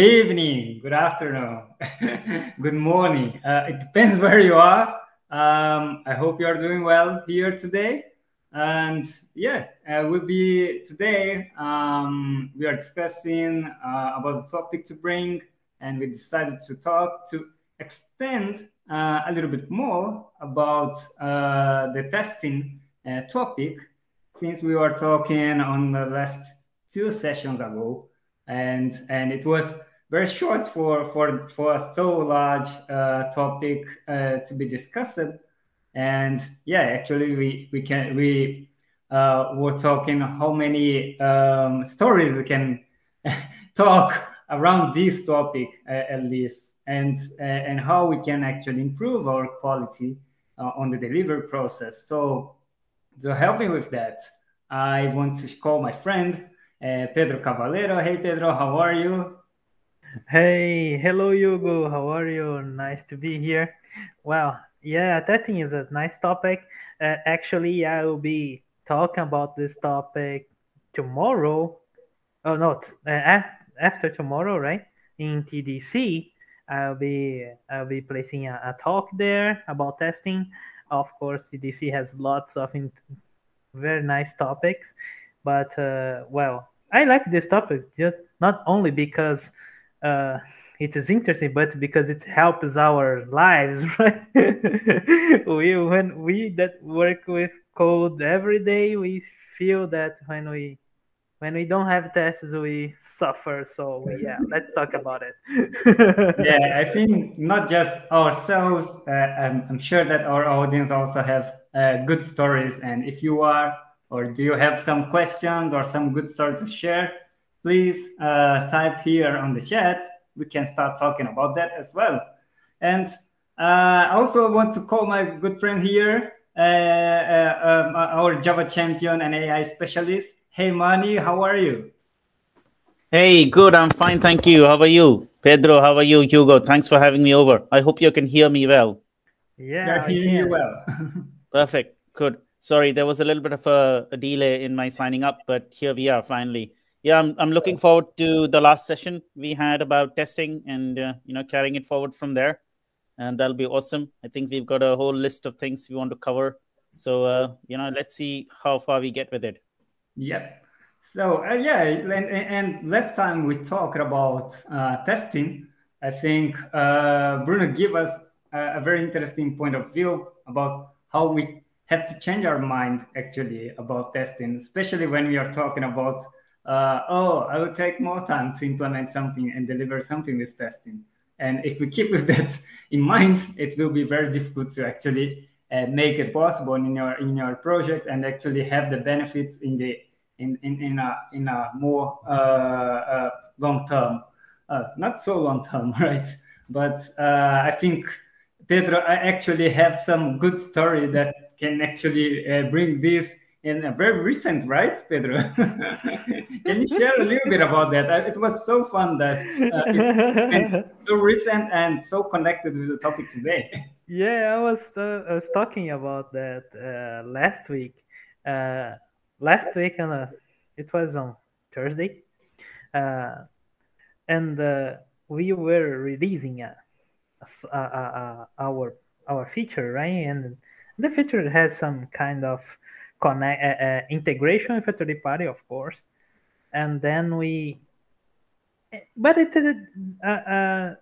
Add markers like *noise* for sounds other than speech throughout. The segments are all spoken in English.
Good evening, good afternoon, *laughs* good morning. Uh, it depends *laughs* where you are. Um, I hope you are doing well here today. And yeah, uh, we'll be today. Um, we are discussing uh, about the topic to bring, and we decided to talk to extend uh, a little bit more about uh, the testing uh, topic, since we were talking on the last two sessions ago, and and it was very short for for for so large uh, topic uh, to be discussed. And yeah, actually, we we can we uh, were talking how many um, stories we can *laughs* talk around this topic uh, at least, and uh, and how we can actually improve our quality uh, on the delivery process. So to help me with that, I want to call my friend Pedro Caballero. Hey, Pedro, how are you? Hey, hello, Hugo. How are you? Nice to be here. Well, yeah, testing is a nice topic. Uh, actually, I will be talking about this topic tomorrow. Oh, not uh, after tomorrow, right? In TDC, I'll be I'll be placing a, a talk there about testing. Of course, TDC has lots of very nice topics, but uh, well, I like this topic just not only because uh, it is interesting, but because it helps our lives, *laughs* right? we when we that work with code every day, we feel that when we when we don't have tests, we suffer. So yeah, let's talk about it. *laughs* yeah, I think not just ourselves. Uh, I'm, I'm, sure that our audience also have uh, good stories, and if you are or do you have some questions or some good story to share, please uh, type here on the chat. We can start talking about that as well. And uh, I also want to call my good friend here, uh, uh um, our Java champion and AI specialist. Hey, Mani, how are you? Hey, good. I'm fine. Thank you. How are you? Pedro, how are you? Hugo, thanks for having me over. I hope you can hear me well. Yeah, I hear you well. *laughs* *laughs* Perfect. Good. Sorry, there was a little bit of a, a, delay in my signing up, but here we are finally. Yeah, I'm, I'm looking forward to the last session we had about testing and uh, you know carrying it forward from there, and that'll be awesome. I think we've got a whole list of things we want to cover, so uh, you know let's see how far we get with it. Yep. So uh, yeah, and, and, last time we talked about uh, testing, I think uh, Bruno gave us a, a very interesting point of view about how we have to change our mind actually about testing, especially when we are talking about, uh, oh, I will take more time to implement something and deliver something with testing. And if we keep *laughs* with that in mind, it will be very difficult to actually uh, make it possible in your in your project and actually have the benefits in the in in, in a in a more uh, uh long term, uh, not so long term, *laughs* right? But uh, I think Pedro, I actually have some good story that can actually bring this in a very recent, right, Pedro? *laughs* can you share a little bit about that? It was so fun that uh, it's *laughs* so recent and so connected with the topic today. Yeah, I was, uh, I was talking about that uh, last week. Uh, last week, and uh, it was on Thursday, and we were releasing a, a, a, our our feature, right? And the feature has some kind of connect uh, uh, integration with a third party, of course, and then we. But it uh, uh,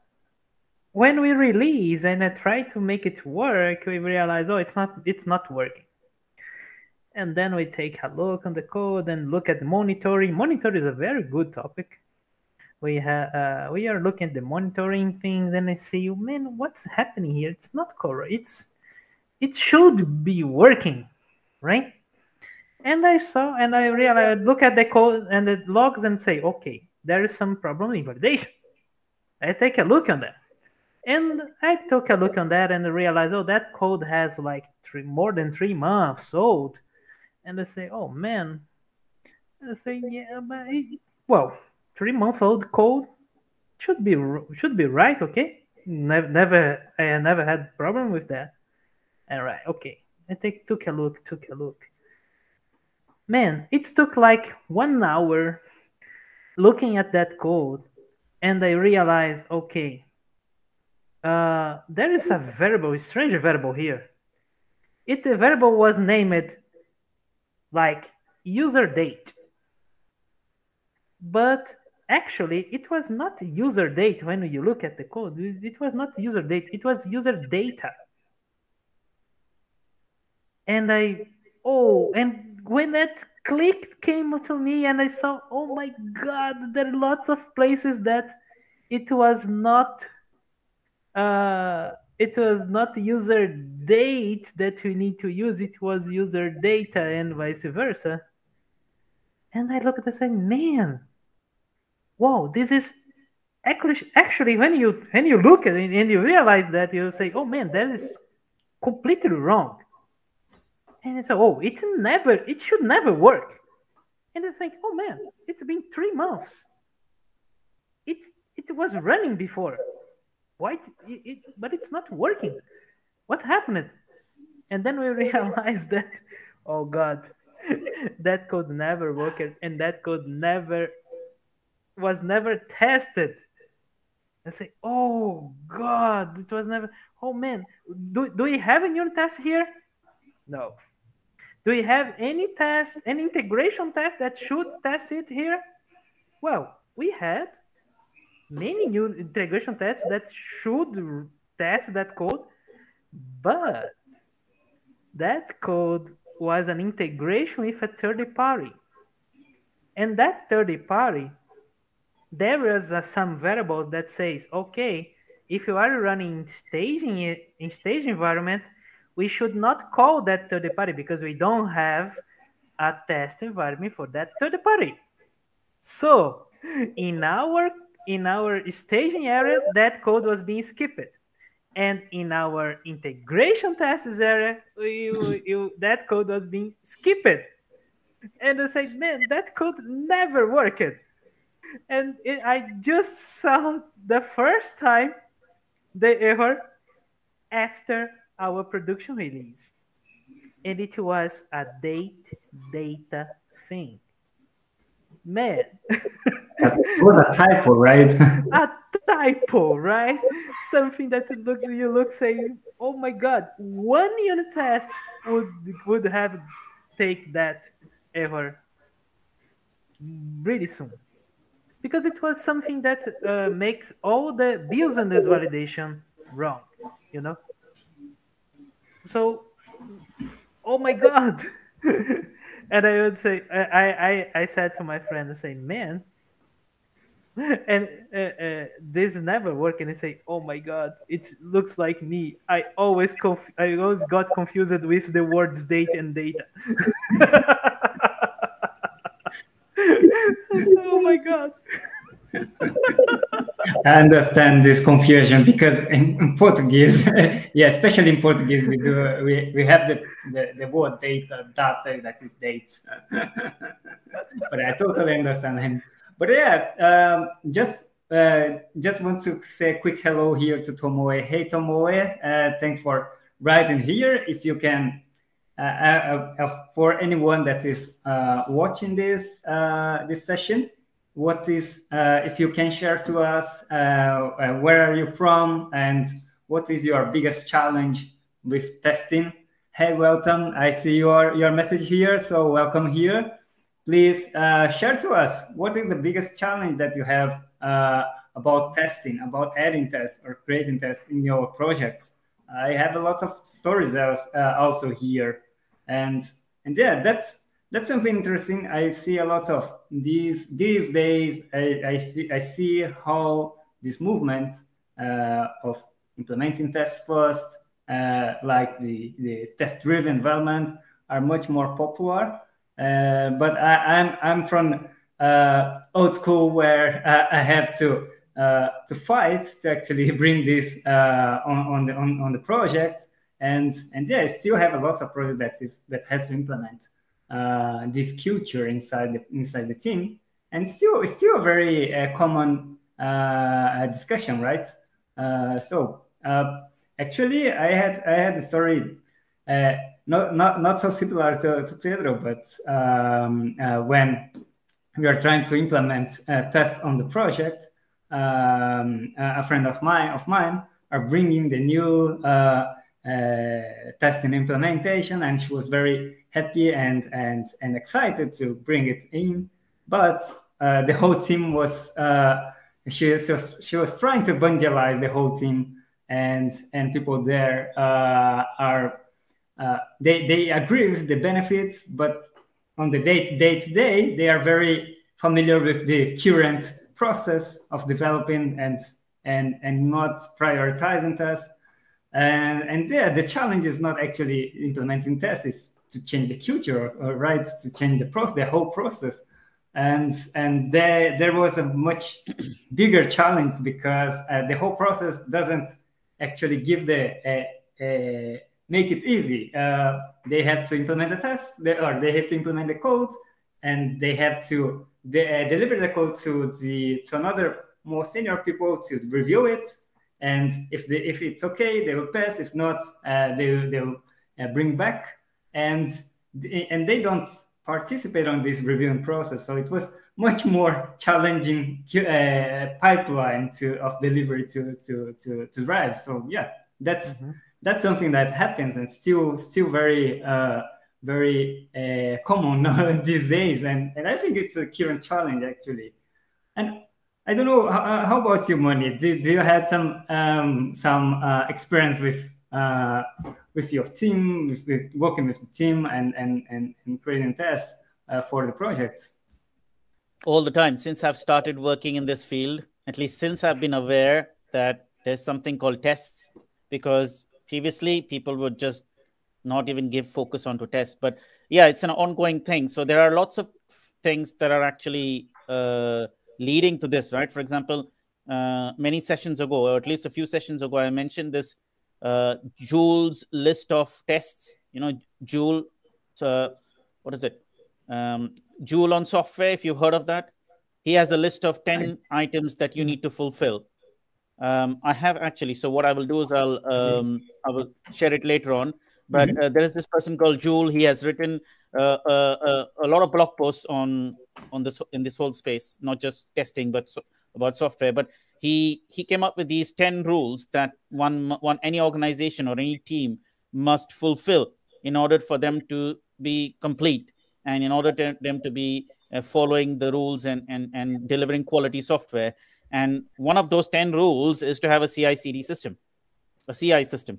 when we release and I try to make it work, we realize oh it's not it's not working. And then we take a look on the code and look at the monitoring. Monitoring is a very good topic. We have uh, we are looking at the monitoring things and I see, man, what's happening here? It's not correct. It's it should be working, right? And I saw and I realized, look at the code and the logs and say, okay, there is some problem in validation. I take a look on that. And I took a look on that and realized, oh, that code has like three, more than three months old. And I say, oh man. I say, yeah, but it, well, three month old code should be should be right, okay? Never, never, I never had problem with that. All right, okay. I take took a look, took a look. Man, it took like one hour looking at that code and I realized, okay, uh, there is a variable, a strange variable here. It the variable was named like user date, but actually it was not user date when you look at the code. It was not user date. It was user data. And I, oh, and when that click came to me and I saw, oh my God, there are lots of places that it was not uh, it was not user date that we need to use, it was user data and vice versa. And I look looked and said, man, wow, this is actually actually when you when you look at it and you realize that you say, oh man, that is completely wrong. And so, oh, it's never, it should never work. And I think, oh man, it's been three months. It it was running before. Why? It, it, but it's not working. What happened? And then we *laughs* realized that, oh God, *laughs* that code never worked, and that code never was never tested. I say, oh God, it was never. Oh man, do, do we have a unit test here? No. Do we have any test, any integration test that should test it here? Well, we had many new integration tests that should test that code, but that code was an integration with a third party. And that third party, there is a, some variable that says, okay, if you are running staging in stage environment, we should not call that third party because we don't have a test environment for that third party. So in our in our staging area, that code was being skipped. And in our integration tests area, you, you, that code was being skipped. And I said, man, that code never worked. And it, I just saw the first time the error after our production release. And it was a date data thing. Man. what a typo, right? *laughs* a typo, right? Something that looks you look saying, oh my god, one unit test would would have take that error really soon. Because it was something that uh, makes all the business validation wrong, you know? So, oh my god. *laughs* and I would say, I, I, I said to my friend, I say, man, *laughs* and uh, uh, this never work and I say oh my god it looks like me. I always conf- I always got confused with the words date and data. *laughs* Oh my god I understand this confusion because in Portuguese, *laughs* yeah, especially in Portuguese, we do we, we have the, the, the word data, data that is dates. *laughs* but I totally understand him. But yeah, um, just uh, just want to say a quick hello here to Tomoe. Hey Tomoe, uh, thanks for writing here. If you can, uh, uh, uh for anyone that is uh, watching this this session, what is if you can share to us where are you from and what is your biggest challenge with testing? Hey, welcome. I see your your message here, so welcome here please uh, share to us what is the biggest challenge that you have uh, about testing, about adding tests or creating tests in your projects. I have a lot of stories uh, also here, and and yeah, that's that's something interesting. I see a lot of these these days. I I, I see how this movement uh, of implementing tests first, uh, like the the test driven development, are much more popular uh, but I, am I'm, I'm from uh, old school where uh, I have to uh, to fight to actually *laughs* bring this on on the on, on the project. And and yeah, I still have a lot of project that is that has to implement this culture inside the inside the team. And still, it's still a very common discussion, right? so actually, I had I had a story not not not so similar to, to Pedro, but um, uh, when we are trying to implement tests on the project, um, a friend of mine of mine are bringing the new uh, uh, testing implementation, and she was very happy and and and excited to bring it in. But uh, the whole team was she, she was she was trying to evangelize the whole team, and and people there are they they agree with the benefits, but on the day day to day they are very familiar with the current process of developing and and and not prioritizing tests. And and yeah, the challenge is not actually implementing tests; is to change the culture, or, right? To change the process, the whole process. And and there there was a much *clears throat* bigger challenge because uh, the whole process doesn't actually give the uh, uh, make it easy. Uh, they have to implement the test, they, or they have to implement the code, and they have to uh, deliver the code to the to another more senior people to review it. And if they, if it's okay, they will pass. If not, uh, they they will uh, bring back. And and they don't participate on this reviewing process. So it was much more challenging uh, pipeline to of delivery to to to to drive. So yeah, that's mm-hmm. that's something that happens and still still very uh, very uh, common *laughs* these days, and, and I think it's a current challenge actually. And I don't know how, how about you, Moni? Do, do you had some um, some uh, experience with uh, with your team, with, with, working with the team, and and and, and creating tests uh, for the project? All the time since I've started working in this field, at least since I've been aware that there's something called tests, because previously people would just not even give focus onto tests. But yeah, it's an ongoing thing. So there are lots of things that are actually uh, leading to this, right? For example, uh, many sessions ago, or at least a few sessions ago, I mentioned this uh, Joel's list of tests. You know, Joel, uh, what is it? Um, Joel on software, if you've heard of that. He has a list of 10 items that you need to fulfill. Um, I have actually. So what I will do is I'll um, I will share it later on. But mm-hmm. uh, there is this person called Joel. He has written uh, uh, a lot of blog posts on on this in this whole space, not just testing, but so, about software. But he he came up with these ten rules that one one any organization or any team must fulfill in order for them to be complete and in order to them to be uh, following the rules and, and and delivering quality software. And one of those ten rules is to have a CI/CD system, a CI system,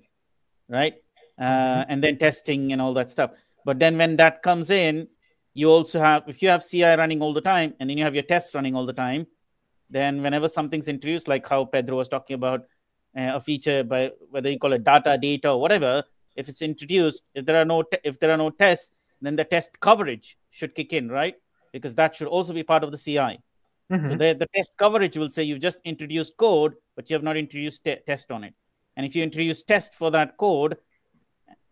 right? Uh, and then testing and all that stuff. But then when that comes in, you also have if you have CI running all the time and then you have your tests running all the time, then whenever something's introduced, like how Pedro was talking about uh, a feature by whether you call it data, data, or whatever, if it's introduced, if there are no if there are no tests, then the test coverage should kick in, right? Because that should also be part of the CI. Mm-hmm. So the, the test coverage will say you've just introduced code, but you have not introduced te- test on it. And if you introduce test for that code,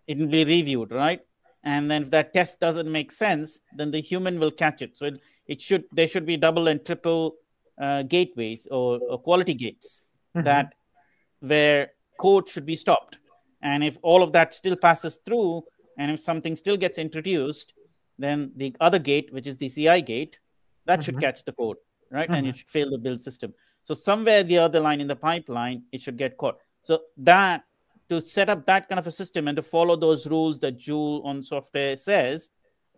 it will be reviewed, right? And then if that test doesn't make sense, then the human will catch it. So it, it should there should be double and triple uh, gateways or, or, quality gates mm-hmm. that where code should be stopped. And if all of that still passes through, and if something still gets introduced, then the other gate, which is the CI gate, that mm-hmm. should catch the code, right? Mm-hmm. And it should fail the build system. So somewhere the other line in the pipeline, it should get caught. So that to set up that kind of a system and to follow those rules that Joel on software says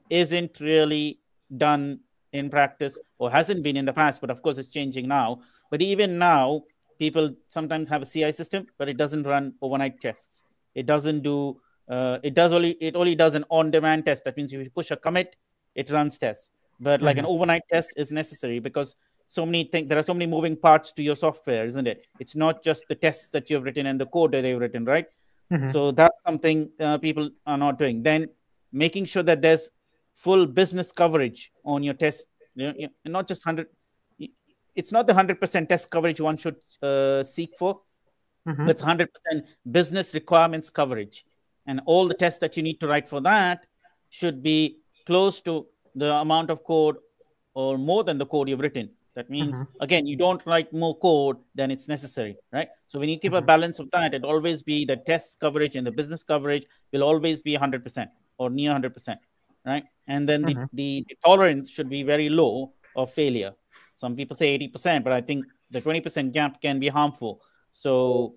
isn't really done in practice or hasn't been in the past, but of course it's changing now. But even now, people sometimes have a CI system, but it doesn't run overnight tests. It doesn't do. Uh, it does only. It only does an on-demand test. That means if you push a commit, it runs tests. But mm-hmm. like an mm-hmm. overnight test is necessary because so many things there are so many moving parts to your software isn't it? It's not just the tests that you've written and the code that you've written right? Mm-hmm. so that's something uh, people are not doing. Then making sure that there's full business coverage on your test you know, not just 100 it's not the 100% test coverage one should uh, seek for. Mm-hmm. it's 100% business requirements coverage. And all the tests that you need to write for that should be close to the amount of code or more than the code you've written that means, mm-hmm. again, you don't write more code than it's necessary, right? So when you keep mm-hmm. a balance of that, it always be the test coverage and the business coverage will always be 100% or near 100%, right? And then mm-hmm. the, the, the, tolerance should be very low of failure. Some people say 80%, but I think the 20% gap can be harmful. So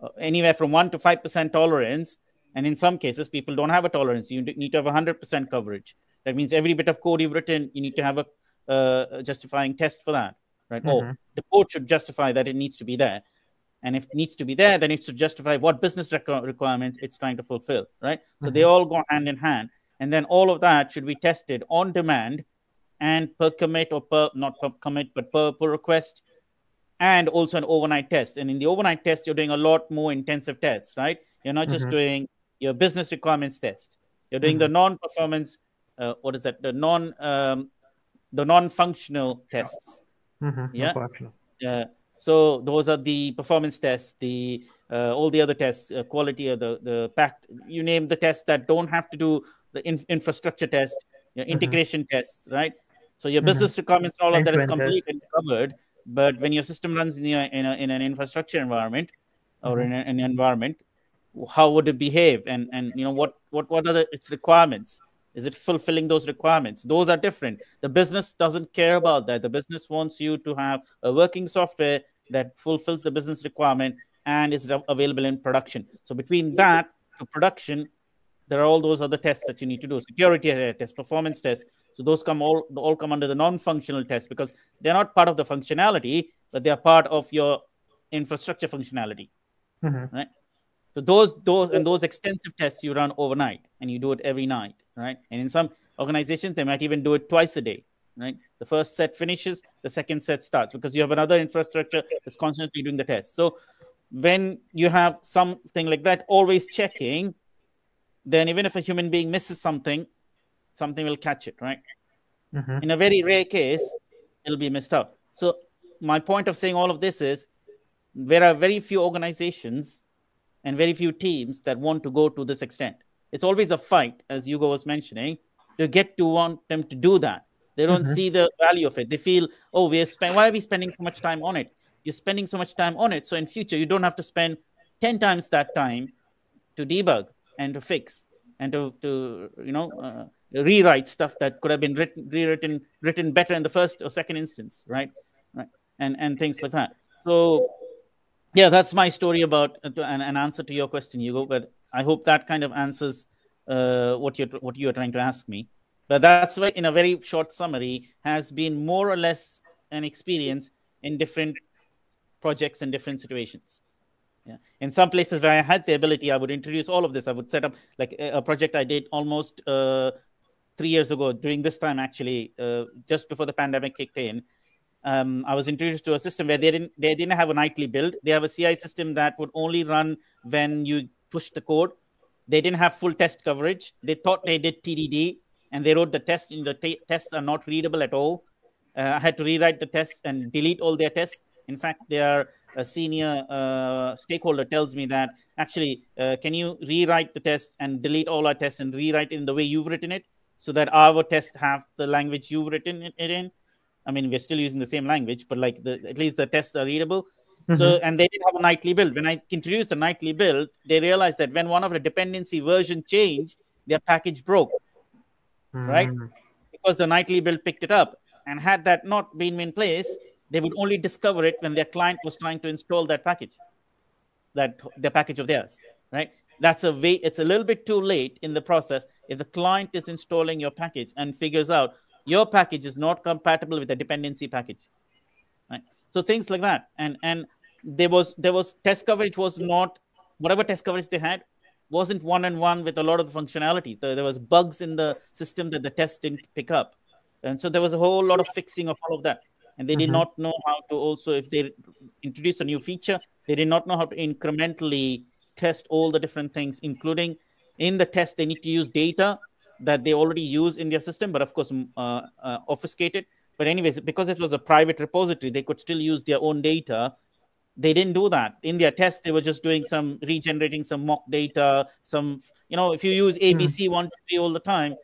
uh, anywhere from 1 to 5% tolerance. And in some cases, people don't have a tolerance. You need to have 100% coverage. That means every bit of code you've written, you need to have a uh, justifying test for that, right? Oh, mm-hmm. Oh, the code should justify that it needs to be there. And if it needs to be there, then it should justify what business requ- requirements it's trying to fulfill, right? Mm-hmm. So they all go hand in hand. And then all of that should be tested on demand and per commit or per, not per commit, but per, per request and also an overnight test. And in the overnight test, you're doing a lot more intensive tests, right? You're not just mm-hmm. doing your business requirements test. You're doing mm-hmm. the non-performance. Uh, what is that? The non um, the non-functional tests. Mm-hmm. Yeah. So those are the performance tests, the uh, all the other tests, uh, quality of the the pack. You name the tests that don't have to do the in- infrastructure test, your mm-hmm. integration tests, right? So your mm-hmm. business requirements, all of that is complete and covered but when your system runs in, a, in, a, in an infrastructure environment or mm-hmm. in a, an environment, how would it behave? And and you know what what what are the, its requirements? Is it fulfilling those requirements? Those are different. The business doesn't care about that. The business wants you to have a working software that fulfills the business requirement and is available in production. So between that to production, there are all those other tests that you need to do security tests performance tests so those come all all come under the non-functional tests because they're not part of the functionality but they are part of your infrastructure functionality mm-hmm. right so those those and those extensive tests you run overnight and you do it every night right and in some organizations they might even do it twice a day right the first set finishes the second set starts because you have another infrastructure that's constantly doing the test. so when you have something like that always checking then even if a human being misses something, something will catch it, right? Mm-hmm. In a very rare case, it'll be missed out. So my point of saying all of this is there are very few organizations and very few teams that want to go to this extent. It's always a fight, as Hugo was mentioning, to get to want them to do that. They don't mm-hmm. see the value of it. They feel, oh, we're spend- why are we spending so much time on it? You're spending so much time on it. So in future, you don't have to spend 10 times that time to debug and to fix and to, to you know uh, rewrite stuff that could have been written rewritten written better in the first or second instance right right and and things like that so yeah that's my story about uh, an, an answer to your question hugo but i hope that kind of answers uh, what you're what you're trying to ask me but that's in a very short summary has been more or less an experience in different projects and different situations yeah. In some places where I had the ability, I would introduce all of this. I would set up like a project I did almost uh, three years ago during this time, actually, uh, just before the pandemic kicked in. Um, I was introduced to a system where they didn't they didn't have a nightly build. They have a CI system that would only run when you push the code. They didn't have full test coverage. They thought they did TDD, and they wrote the test. And the tests are not readable at all. Uh, I had to rewrite the tests and delete all their tests. In fact, their a senior uh, stakeholder tells me that actually, uh, can you rewrite the test and delete all our tests and rewrite it in the way you've written it so that our tests have the language you've written it in? I mean, we're still using the same language, but like the, at least the tests are readable. Mm-hmm. So, and they didn't have a nightly build. When I introduced the nightly build, they realized that when one of the dependency version changed, their package broke, mm-hmm. right? Because the nightly build picked it up. And had that not been in place, they would only discover it when their client was trying to install that package, that the package of theirs, right? That's a way. It's a little bit too late in the process if the client is installing your package and figures out your package is not compatible with the dependency package, right? So things like that, and and there was there was test coverage was not whatever test coverage they had wasn't one on one with a lot of the functionalities. There, there was bugs in the system that the test didn't pick up, and so there was a whole lot of fixing of all of that and they did mm-hmm. not know how to also if they introduce a new feature they did not know how to incrementally test all the different things including in the test they need to use data that they already use in their system but of course uh, uh, obfuscated but anyways because it was a private repository they could still use their own data they didn't do that in their test they were just doing some regenerating some mock data some you know if you use abc mm. 1 2 all the time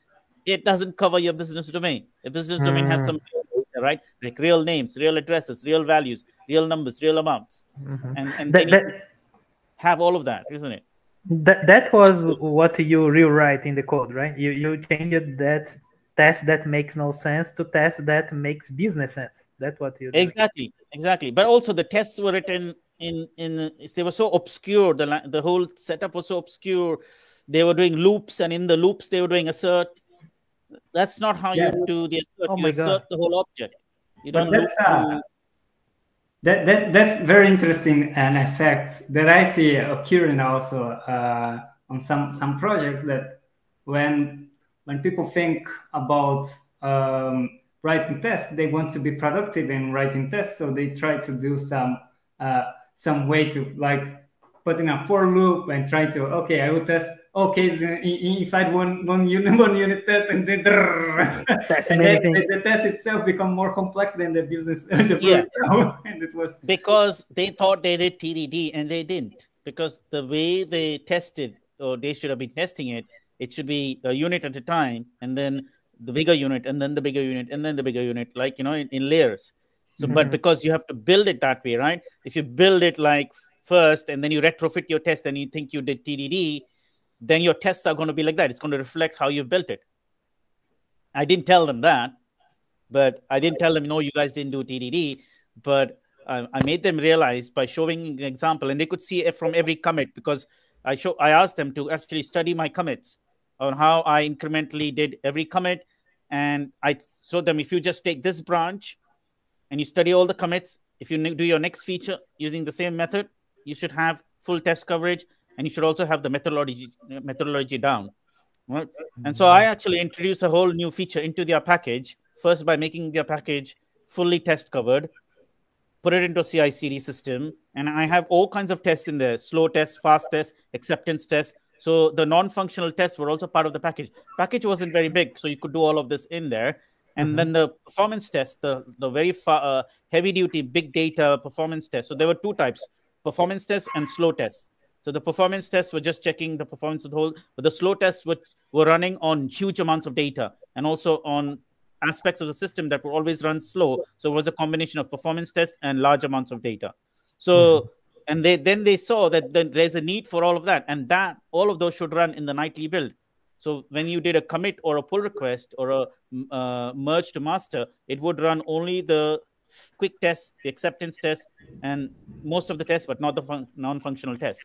it doesn't cover your business domain the business mm. domain has mm. some right? Like real names, real addresses, real values, real numbers, real amounts, mm-hmm. and and that, that, have all of that, isn't it? That that was what you rewrite in the code, right? You you changed that test that makes no sense to test that makes business sense. That's what you exactly, exactly. But also the tests were written in in they were so obscure. The the whole setup was so obscure. They were doing loops, and in the loops they were doing assert. That's not how yeah. you do the assert. Oh you assert God. the whole object. You don't loop that, that that's very interesting an effect that I see occurring also uh, on some some projects that when when people think about um, writing tests, they want to be productive in writing tests, so they try to do some uh, some way to like put in a for loop and try to okay, I will test cases inside one one unit *laughs* one unit test, and then, and then the test itself become more complex than the business. *laughs* the yeah. *laughs* and it was because they thought they did TDD and they didn't because the way they tested or they should have been testing it it should be a unit at a time and then the bigger unit and then the bigger unit and then the bigger unit like you know in, in layers so mm-hmm. but because you have to build it that way right if you build it like first and then you retrofit your test and you think you did tdd then your tests are going to be like that. It's going to reflect how you built it. I didn't tell them that but i didn't tell them no you guys didn't do tdd but uh, i made them realize by showing an example and they could see it from every commit because i show i asked them to actually study my commits on how I incrementally did every commit. And I showed them if you just take this branch and you study all the commits, if you do your next feature using the same method, you should have full test coverage and you should also have the methodology methodology down. Right? And so I actually introduced a whole new feature into their package, first by making their package fully test covered, put it into a CI CD system, and I have all kinds of tests in there slow test, fast test, acceptance test, so the non-functional tests were also part of the package. Package wasn't very big, so you could do all of this in there. And mm-hmm. then the performance test, the the very fa- uh, heavy-duty big data performance test. So there were two types: performance tests and slow tests. So the performance tests were just checking the performance of the whole, but the slow tests were, were running on huge amounts of data and also on aspects of the system that would always run slow. So it was a combination of performance tests and large amounts of data. So mm-hmm and they then they saw that there's a need for all of that and that all of those should run in the nightly build so when you did a commit or a pull request or a uh, merge to master it would run only the quick tests, the acceptance tests, and most of the tests but not the fun- non-functional tests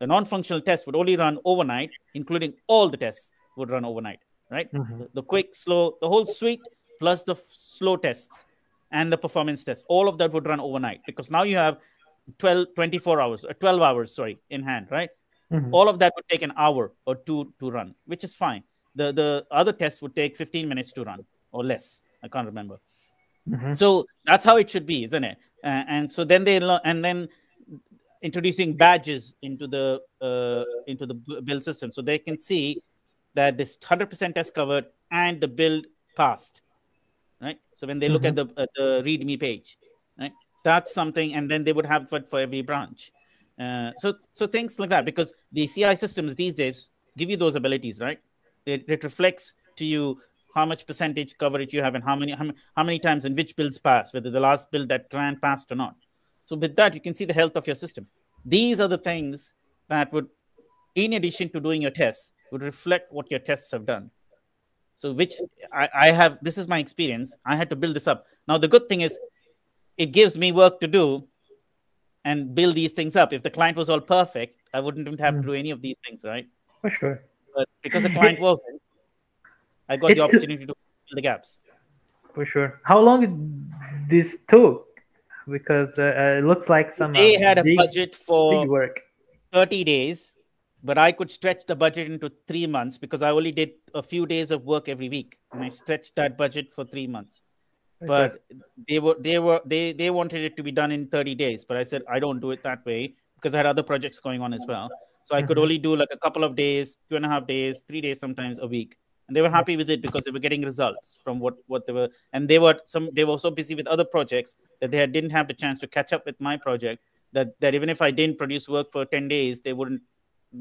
the non-functional test would only run overnight including all the tests would run overnight right mm-hmm. the, the quick slow the whole suite plus the f- slow tests and the performance tests all of that would run overnight because now you have 12 24 hours or uh, 12 hours sorry in hand right mm-hmm. all of that would take an hour or two to run which is fine the the other tests would take 15 minutes to run or less i can't remember mm-hmm. so that's how it should be isn't it uh, and so then they learn and then introducing badges into the uh, into the build system. So they can see that this 100% test covered and the build passed right? So when they look mm-hmm. at the at the readme page right? That's something and then they would have it for every branch. Uh, so so things like that because the ci systems these days give you those abilities right? It, it reflects to you how much percentage coverage you have and how many how, how many times and which builds pass whether the last build that ran passed or not so with that you can see the health of your system these are the things that would in addition to doing your tests would reflect what your tests have done so which I, I have this is my experience i had to build this up now the good thing is it gives me work to do and build these things up. If the client was all perfect, I wouldn't have to hmm. do any of these things, right? For sure. But because the client wasn't, I got it the opportunity to fill the gaps. For sure. How long this took? Because uh, uh, it looks like some. They uh, had a big, budget for work. 30 days, but I could stretch the budget into three months because I only did a few days of work every week. And I stretched that budget for three months but they were they were they they wanted it to be done in 30 days but i said i don't do it that way because i had other projects going on as well so i could mm-hmm. only do like a couple of days two and a half days three days sometimes a week and they were happy with it because they were getting results from what what they were and they were some they were so busy with other projects that they had, didn't have the chance to catch up with my project that that even if i didn't produce work for 10 days they wouldn't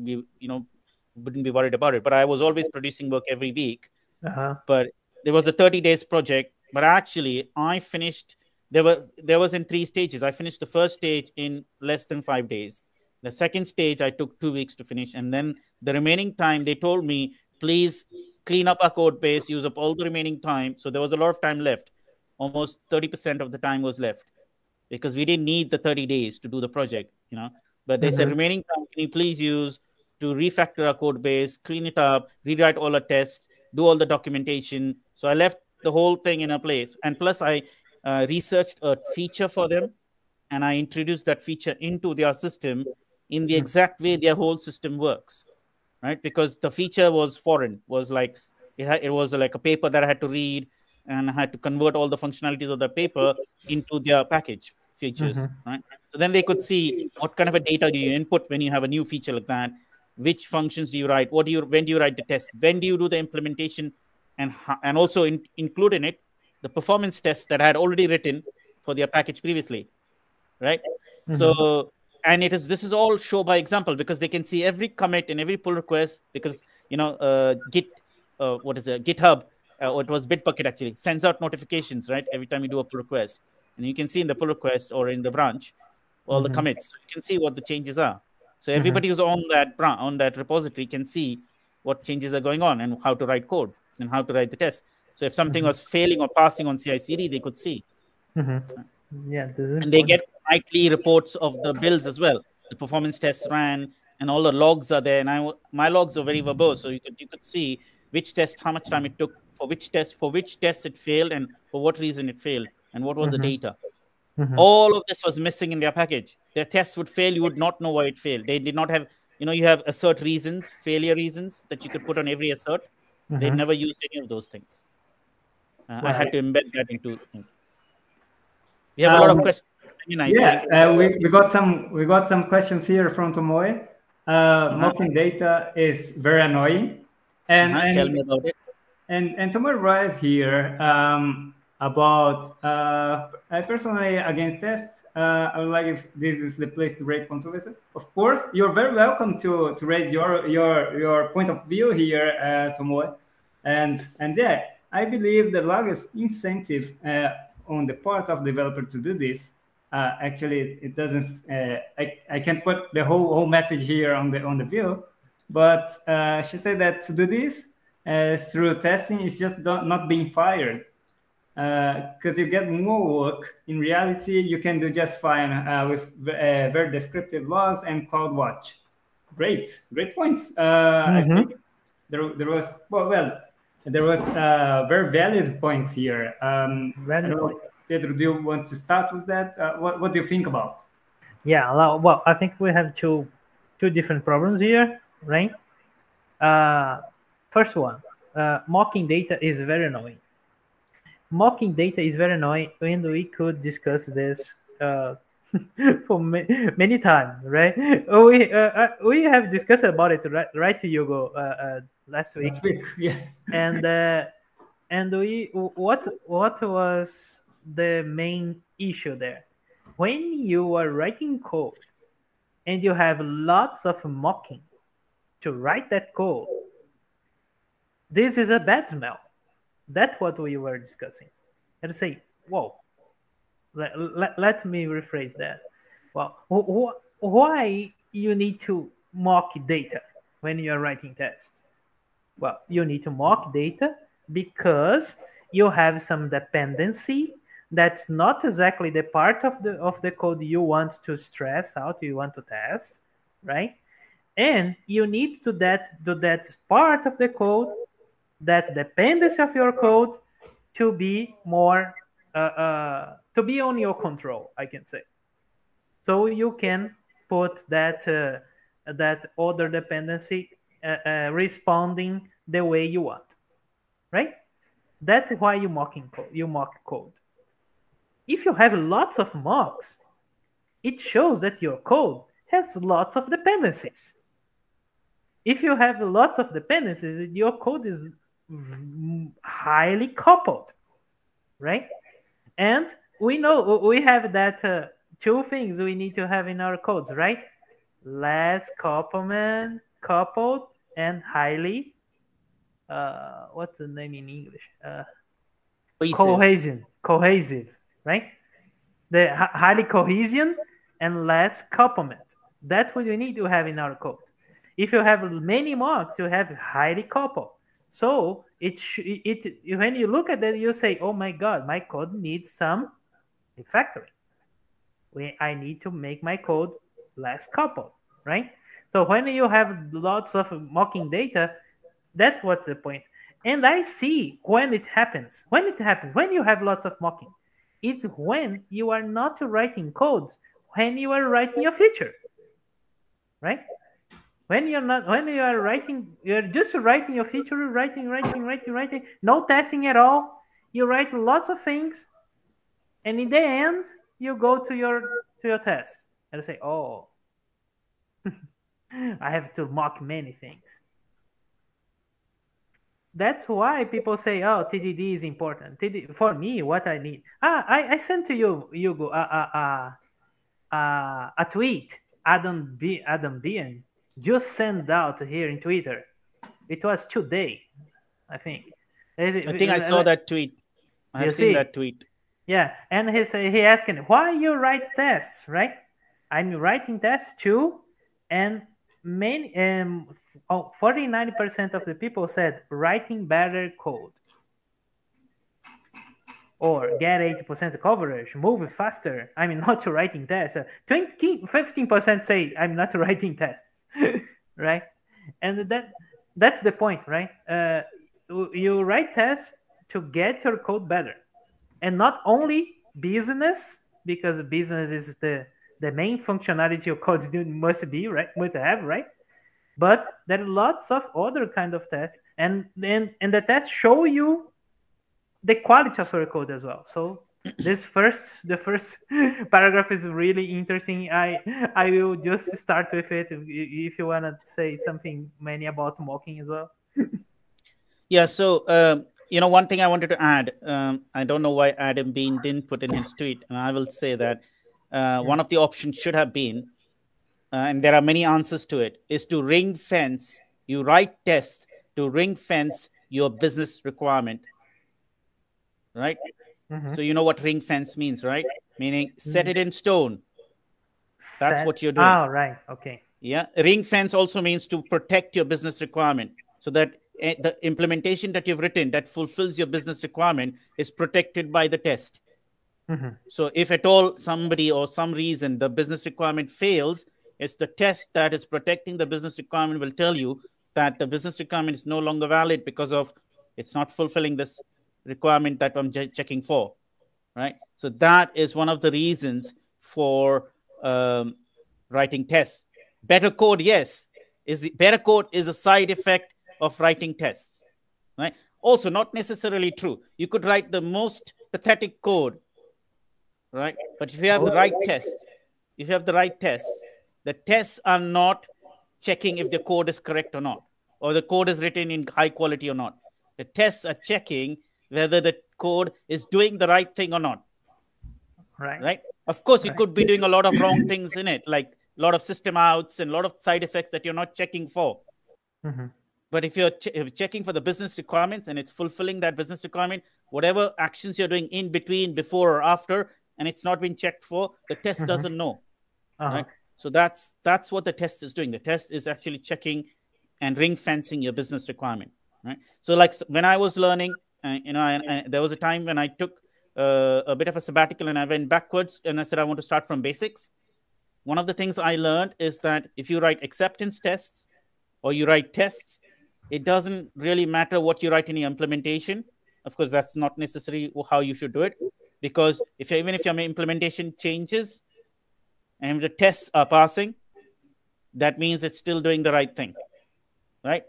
be you know wouldn't be worried about it. But i was always producing work every week. Uh-huh. but there was a 30 days project but actually i finished there were there was in three stages. I finished the first stage in less than five days. The second stage i took two weeks to finish. And then the remaining time they told me please clean up our code base, use up all the remaining time. So there was a lot of time left. Almost 30% of the time was left because we didn't need the 30 days to do the project, you know. But they mm-hmm. said remaining time, can you please use to refactor our code base, clean it up, rewrite all the tests, do all the documentation. So I left the whole thing in a place. And plus, I uh, researched a feature for them and I introduced that feature into their system in the hmm. exact way their whole system works, right? Because the feature was foreign, was like it, had, it was like a paper that I had to read and I had to convert all the functionalities of the paper into their package features, mm-hmm. right? So then they could see what kind of a data do you input when you have a new feature like that, which functions do you write, what do you when do you write the test, when do you do the implementation, and and also in, include in it the performance tests that I had already written for their package previously, right? Mm-hmm. So and it is this is all show by example because they can see every commit and every pull request because you know uh, Git uh, what is it GitHub uh, or it was Bitbucket actually sends out notifications right every time you do a pull request and you can see in the pull request or in the branch all mm-hmm. the commits so you can see what the changes are so mm-hmm. everybody mm-hmm. who's on that branch on that repository can see what changes are going on and how to write code and how to write the test so if something mm-hmm. was failing or passing on CI/CD, they could see. Mm-hmm. Yeah, and they get nightly reports of the builds as well. The performance tests ran, and all the logs are there. And I, my logs are very verbose, so you could you could see which test, how much time it took for which test, for which test it failed, and for what reason it failed, and what was mm-hmm. the data. Mm-hmm. All of this was missing in their package. Their tests would fail. You would not know why it failed. They did not have, you know, you have assert reasons, failure reasons that you could put on every assert. Mm-hmm. They never used any of those things. Uh, I had to embed that into. We have um, a lot of questions. Yeah, uh, we, we got some we got some questions here from Tomoe. Uh, uh-huh. Mocking data is very annoying, and, uh-huh. and tell me about it. And and Tomoe write here um, about uh, I personally against tests. Uh, I would like if this is the place to raise controversy. Of course, you're very welcome to to raise your your your point of view here, uh, Tomoe. And and yeah, I believe the largest incentive uh, on the part of developer to do this. Uh, actually, it doesn't. Uh, I, I can't put the whole whole message here on the on the view, but uh, she said that to do this uh, through testing is just not being fired because uh, you get more work. In reality, you can do just fine with very descriptive logs and CloudWatch. Great, great points. Mm-hmm. I think there, there was well, well there was uh, very valid points here. Um, valid points. Pedro, do you want to start with that? Uh, what, what do you think about? Yeah, well, I think we have two two different problems here, right? Uh, first one, uh, mocking data is very annoying. Mocking data is very annoying, and we could discuss this uh, *laughs* for many times, right? We uh, uh, we have discussed about it, right, right Hugo, uh, uh, last week. Last week, *laughs* yeah. and uh, and we what what was the main issue there? When you are writing code and you have lots of mocking to write that code, this is a bad smell. That's what we were discussing. And say, whoa, let, let, let me rephrase that. Well, wh why you need to mock data when you are writing tests? Well, you need to mock data because you have some dependency that's not exactly the part of the of the code you want to stress out, you want to test, right? And you need to that to that part of the code, that dependency of your code, to be more uh, uh, to be on your control, I can say. So you can put that uh, that other dependency uh, uh, responding the way you want, right? That's why you mocking code. You mock code. If you have lots of mocks, it shows that your code has lots of dependencies. If you have lots of dependencies, your code is highly coupled, right? And we know we have that uh, two things we need to have in our codes, right? Less couplement, coupled, and highly. Uh, what's the name in English? Uh, cohesion, cohesive, right? The highly cohesion and less couplement. That's what you need to have in our code. If you have many mocks, you have highly coupled. So it it when you look at that, you say, "Oh my God, my code needs some refactoring. We, I need to make my code less coupled, right?" So when you have lots of mocking data, that's what the point. And I see when it happens. When it happens, when you have lots of mocking, it's when you are not writing codes, when you are writing a feature, right? When you're not, when you are writing, you're just writing your feature, writing, writing, writing, writing, no testing at all. You write lots of things, and in the end, you go to your to your test and say, "Oh, *laughs* I have to mock many things." That's why people say, "Oh, TDD is important." TDD, for me, what I need. Ah, I, I sent to you, Hugo, a a, a, a, a tweet. Adam B. Adam Bien just sent out here in Twitter. It was today, I think. I think I saw that tweet. I have seen that tweet. Yeah, and he said he asking why you write tests, right? I'm writing tests too, and many um, oh, 49% of the people said writing better code or get 80% coverage, move faster. I mean, *laughs* not to writing tests. 20, 15% say I'm not *laughs* writing tests, *laughs* right? And that that's the point, right? Uh, you write tests to get your code better, and not only business because business is the the main functionality your code must be right must have right but there are lots of other kind of tests and then and the tests show you the quality of your code as well. So *clears throat* this first the first *laughs* paragraph is really interesting. I i will just start with it if you want to say something many about mocking as well. Yeah so um, you know one thing i wanted to add um, i don't know why Adam Bien didn't put in his tweet and i will say that uh, one of the options should have been and there are many answers to it, is to ring fence. You write tests to ring fence your business requirement. Right? Mm-hmm. So you know what ring fence means, right? Meaning set it in stone. That's set... what you're doing. Oh, right. Okay. Yeah. Ring fence also means to protect your business requirement so that eh, the implementation that you've written that fulfills your business requirement is protected by the test. Mm-hmm. So if at all somebody or some reason the business requirement fails, it's the test that is protecting the business requirement will tell you that the business requirement is no longer valid because of it's not fulfilling this requirement that I'm checking for, right? So that is one of the reasons for um, writing tests. Better code, yes, is the better code is a side effect of writing tests, right? Also, not necessarily true. You could write the most pathetic code, right? But if you have the right test, if you have the right tests, the tests are not checking if the code is correct or not, or the code is written in high quality or not. The tests are checking whether the code is doing the right thing or not. Right. Right. Of course, you could be doing a lot of wrong things in it, like a lot of system outs and a lot of side effects that you're not checking for. Mm-hmm. But if you're, ch- if you're, checking for the business requirements and it's fulfilling that business requirement, whatever actions you're doing in between, before or after, and it's not been checked for, the test mm-hmm. doesn't know. Uh-huh. Right? So that's that's what the test is doing. The test is actually checking and ring fencing your business requirement. Right. So like when I was learning, uh, you know, I, I, there was a time when I took uh, a bit of a sabbatical and I went backwards and I said I want to start from basics. One of the things I learned is that if you write acceptance tests or you write tests, it doesn't really matter what you write in your implementation. Of course, that's not necessarily how you should do it, because if even if your implementation changes, and if the tests are passing, that means it's still doing the right thing, right?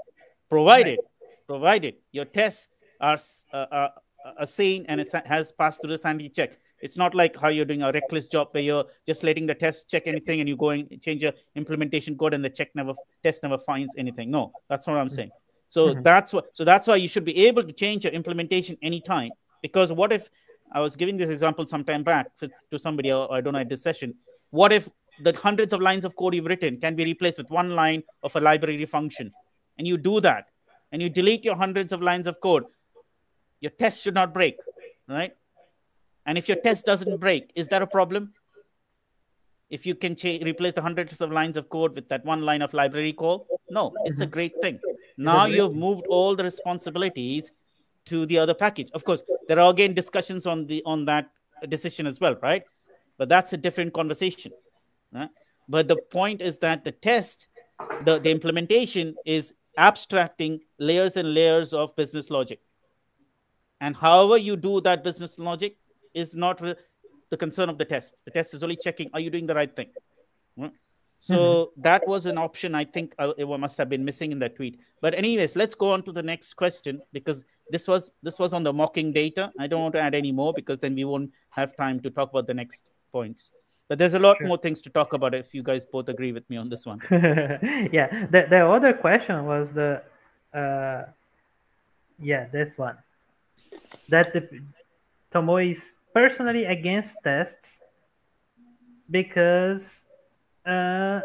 Provided, right. provided your tests are, uh, are, are sane and it has passed through the sanity check. It's not like how you're doing a reckless job where you're just letting the test check anything and you go and change your implementation code and the check never test never finds anything. No, that's what I'm saying. So mm-hmm. that's what so that's why you should be able to change your implementation anytime. Because what if I was giving this example some time back to somebody, or I don't know, at this session. What if the hundreds of lines of code you've written can be replaced with one line of a library function? And you do that, and you delete your hundreds of lines of code. Your test should not break, right? And if your test doesn't break, is that a problem? if you can replace the hundreds of lines of code with that one line of library call. No, it's a Mm-hmm. great thing. Now you've moved all the responsibilities to the other package. Of course, there are again discussions on the on that decision as well, right? But that's a different conversation. Right? But the point is that the test, the, the implementation is abstracting layers and layers of business logic. And however you do that business logic is not the concern of the test. The test is only checking are you doing the right thing. Right? So that was an option I think uh, it must have been missing in that tweet. But anyways, let's go on to the next question because this was this was on the mocking data. I don't want to add any more because then we won't have time to talk about the next points. But there's a lot more things to talk about if you guys both agree with me on this one. *laughs* yeah, the, the other question was the, uh, yeah, this one. That the Tomoe is personally against tests because uh,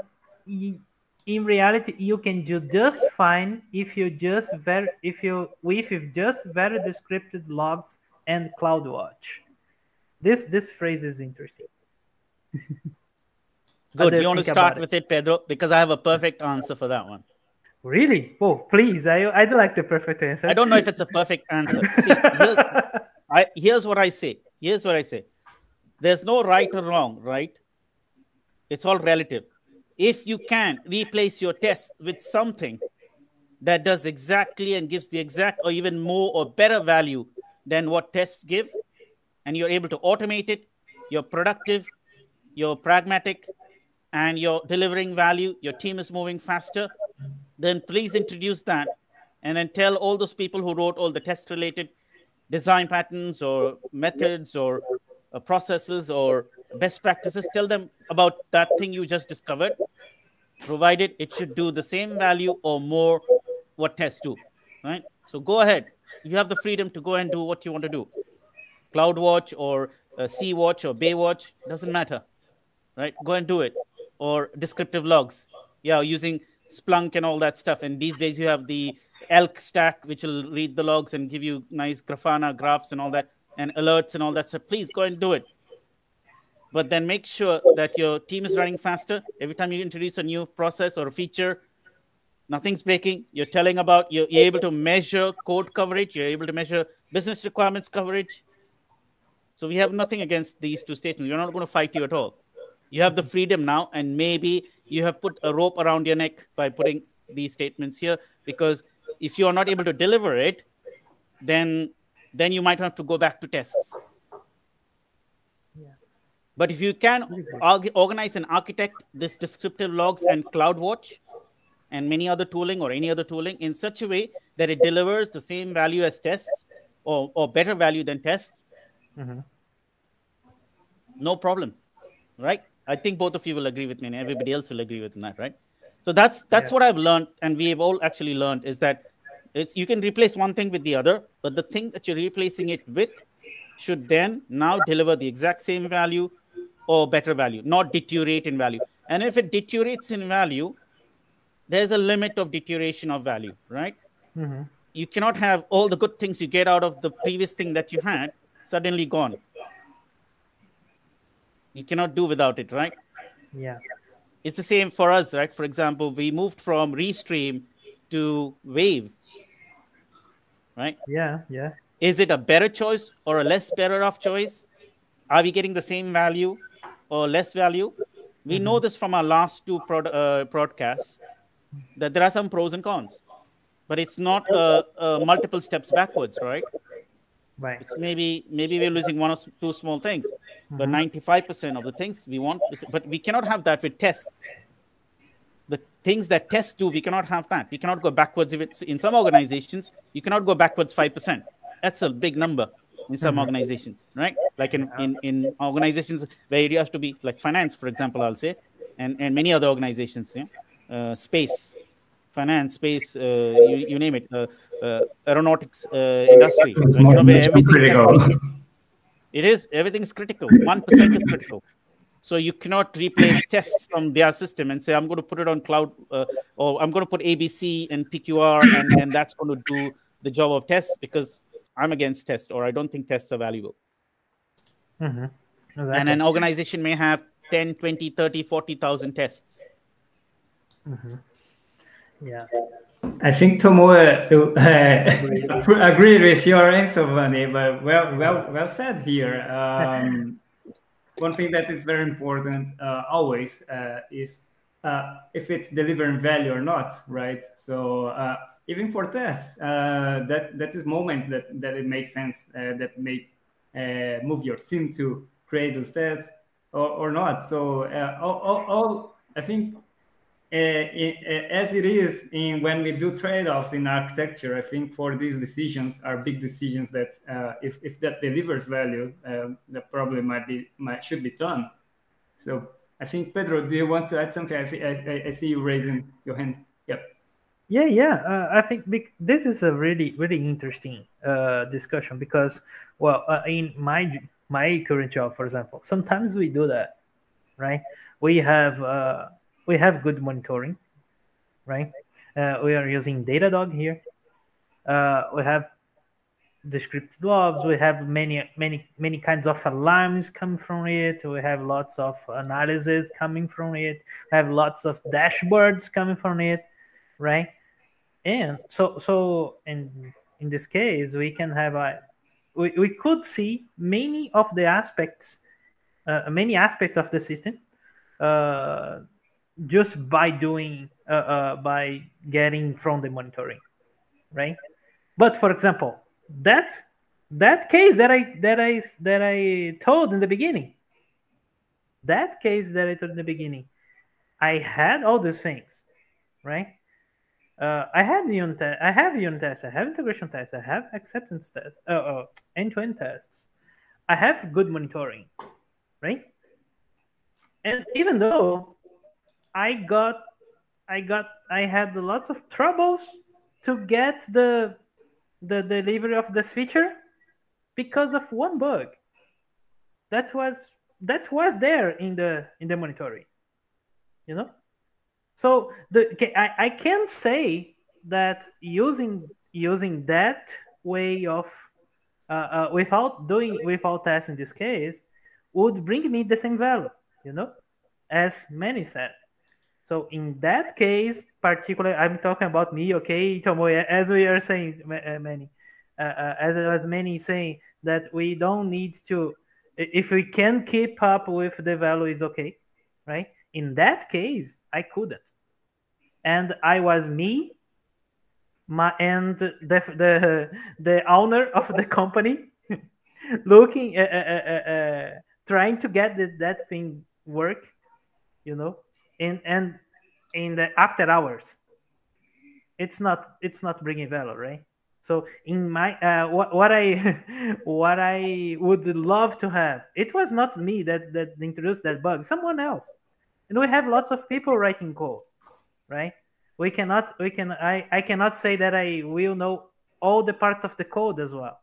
in reality you can do just fine if you just ver if you with you just very descriptive logs and CloudWatch. This this phrase is interesting. Good. you want to start it? with it, Pedro? Because I have a perfect answer for that one. Really? Oh, please! I I'd like the perfect answer. I don't know if it's a perfect answer. See, here's, I, here's what I say. Here's what I say. There's no right or wrong, right? It's all relative. If you can replace your test with something that does exactly and gives the exact or even more or better value than what tests give, and you're able to automate it, you're productive, you're pragmatic, and you're delivering value, your team is moving faster, then please introduce that and then tell all those people who wrote all the test related design patterns or methods or uh, processes or best practices. Tell them about that thing you just discovered. Provided it. Should do the same value or more what tests do right? So go ahead. You have the freedom to go and do what you want to do. Cloudwatch or uh, sea watch or baywatch doesn't matter right? Go and do it. Or descriptive logs. Yeah using splunk and all that stuff. And these days you have the elk stack which will read the logs and give you nice grafana graphs and all that and alerts and all that so please go and do it. But then make sure that your team is running faster. Every time you introduce a new process or a feature nothing's breaking. You're telling about you're, you're able to measure code coverage. You're able to measure business requirements coverage. So we have nothing against these two statements. We're not going to fight you at all you have the freedom now and maybe you have put a rope around your neck by putting these statements here because if you are not able to deliver it then then you might have to go back to tests but if you can org- organize and architect this descriptive logs and CloudWatch and many other tooling or any other tooling in such a way that it delivers the same value as tests or, or better value than tests, Mhm. no problem, right? I think both of you will agree with me, and everybody else will agree with that, right? So that's that's what I've learned, and we've all actually learned is that it's you can replace one thing with the other, but the thing that you're replacing it with should then now deliver the exact same value or better value, not deteriorate in value. And if it deteriorates in value, there's a limit of deterioration of value, right? Mhm. You cannot have all the good things you get out of the previous thing that you had suddenly gone. You cannot do without it, right? Yeah. It's the same for us, right? For example, we moved from Restream to Wave, right? Yeah. Yeah. Is it a better choice or a less better off choice? Are we getting the same value or less value? We know this from our last two prod, uh, broadcasts that there are some pros and cons, but it's not uh, uh, multiple steps backwards, right? Right. It's maybe maybe we're losing one or two small things, but 95% of the things we want, but we cannot have that with tests. The things that tests do, we cannot have that. We cannot go backwards. If it's in some organizations, you cannot go backwards 5%. That's a big number in some organizations, right? Like in, in, in organizations where you have to be like finance, for example, I'll say, and, and many other organizations, yeah? uh, space, finance, space, uh, you, you name it, uh, aeronautics uh, industry. Like, you know, It's everything has to be- critical. it is everything is critical. One percent is critical. So you cannot replace tests from their system and say I'm going to put it on cloud uh, or I'm going to put ABC and PQR and, and that's going to do the job of tests because I'm against tests or I don't think tests are valuable. Mhm. And an organization may have 10, 20, 30, 40,000 tests. Mm-hmm. Yeah. I think Tomoe uh, *laughs* agreed *laughs* with your answer, Vani, but well, well, well said here. Um, *laughs* one thing that is very important uh, always uh, is uh, if it's delivering value or not, right? So uh, even for tests, uh, that that is moments that that it makes sense that make move your team to create those tests or, or not. So all, all, all I think as it is in when we do trade-offs in architecture, I think for these decisions are big decisions that uh, if, if that delivers value, uh, the problem might be might should be done. So I think Pedro, do you want to add something? I, I, I see you raising your hand. Yep. Yeah, yeah. Uh, I think this is a really, really interesting uh, discussion because, well, uh, in my my current job, for example, sometimes we do that, right? We have we have good monitoring, right? Uh, we are using Datadog here. Uh, we have descriptive logs. We have many, many, many kinds of alarms coming from it. We have lots of analysis coming from it. We have lots of dashboards coming from it, right? And so, so in in this case, we can have a we, we could see many of the aspects, uh, many aspects of the system uh, just by doing uh, uh, by getting from the monitoring right but for example that that case that i that i that i told in the beginning that case that i told in the beginning i had all these things right uh, I had unit test. I have unit tests. I have integration tests. I have acceptance tests. Uh, uh, end-to-end tests. I have good monitoring, right? And even though I got, I got, I had lots of troubles to get the the delivery of this feature because of one bug. That was that was there in the in the monitoring you know? So the I, I can say that using using that way of uh, uh, without doing without tests in this case would bring me the same value you know? As many said so in that case, particularly, I'm talking about me, okay, as we are saying, uh, many, uh, uh, as as many saying that we don't need to, if we can keep up with the value, is okay, right? In that case, I couldn't, and I was me, my and the the the owner of the company, *laughs* looking, uh, uh, uh, trying to get the, that thing work, you know in and in the after hours it's not it's not bringing value right? So in my uh, what, what i *laughs* what i would love to have it was not me that that introduced that bug someone else. And we have lots of people writing code right? We cannot we can i i cannot say that i will know all the parts of the code as well.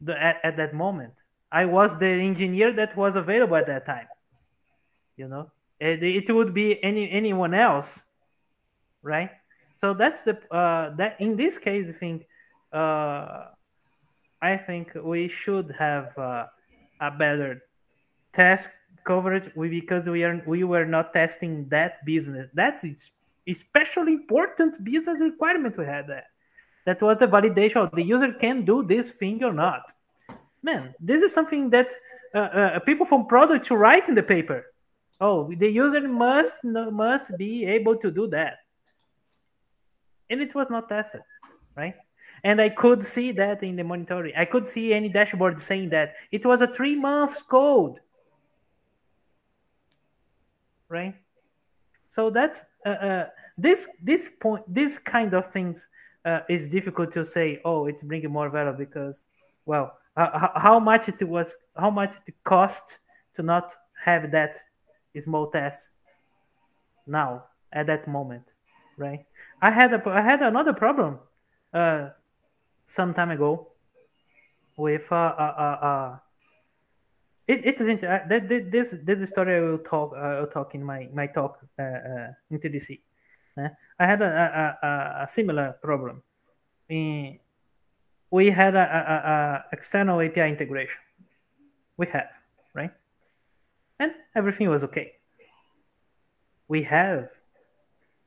The, at, at that moment. I was the engineer that was available at that time you know it, would be any anyone else, right? So that's the uh, that in this case, I think uh, I think we should have uh, a better test coverage because we are we were not testing that business. That is especially important business requirement we had there. That was the validation of the user can do this thing or not. Man, this is something that uh, uh, people from product write in the paper oh the user must must be able to do that. And it was not tested right? And i could see that in the monitoring. I could see any dashboard saying that. It was a three months code right? So that's uh, uh, this this point this kind of things uh, is difficult to say oh it's bringing more value because well how much it was how much it cost to not have that small test now at that moment, right? I had a I had another problem uh, some time ago with uh, uh, uh, uh it, it isn't uh, this this story I will talk uh, I'll talk in my my talk uh, in TDC. I had a, a, a, a similar problem. In, we had a, a, a external API integration. We have and everything was okay. We have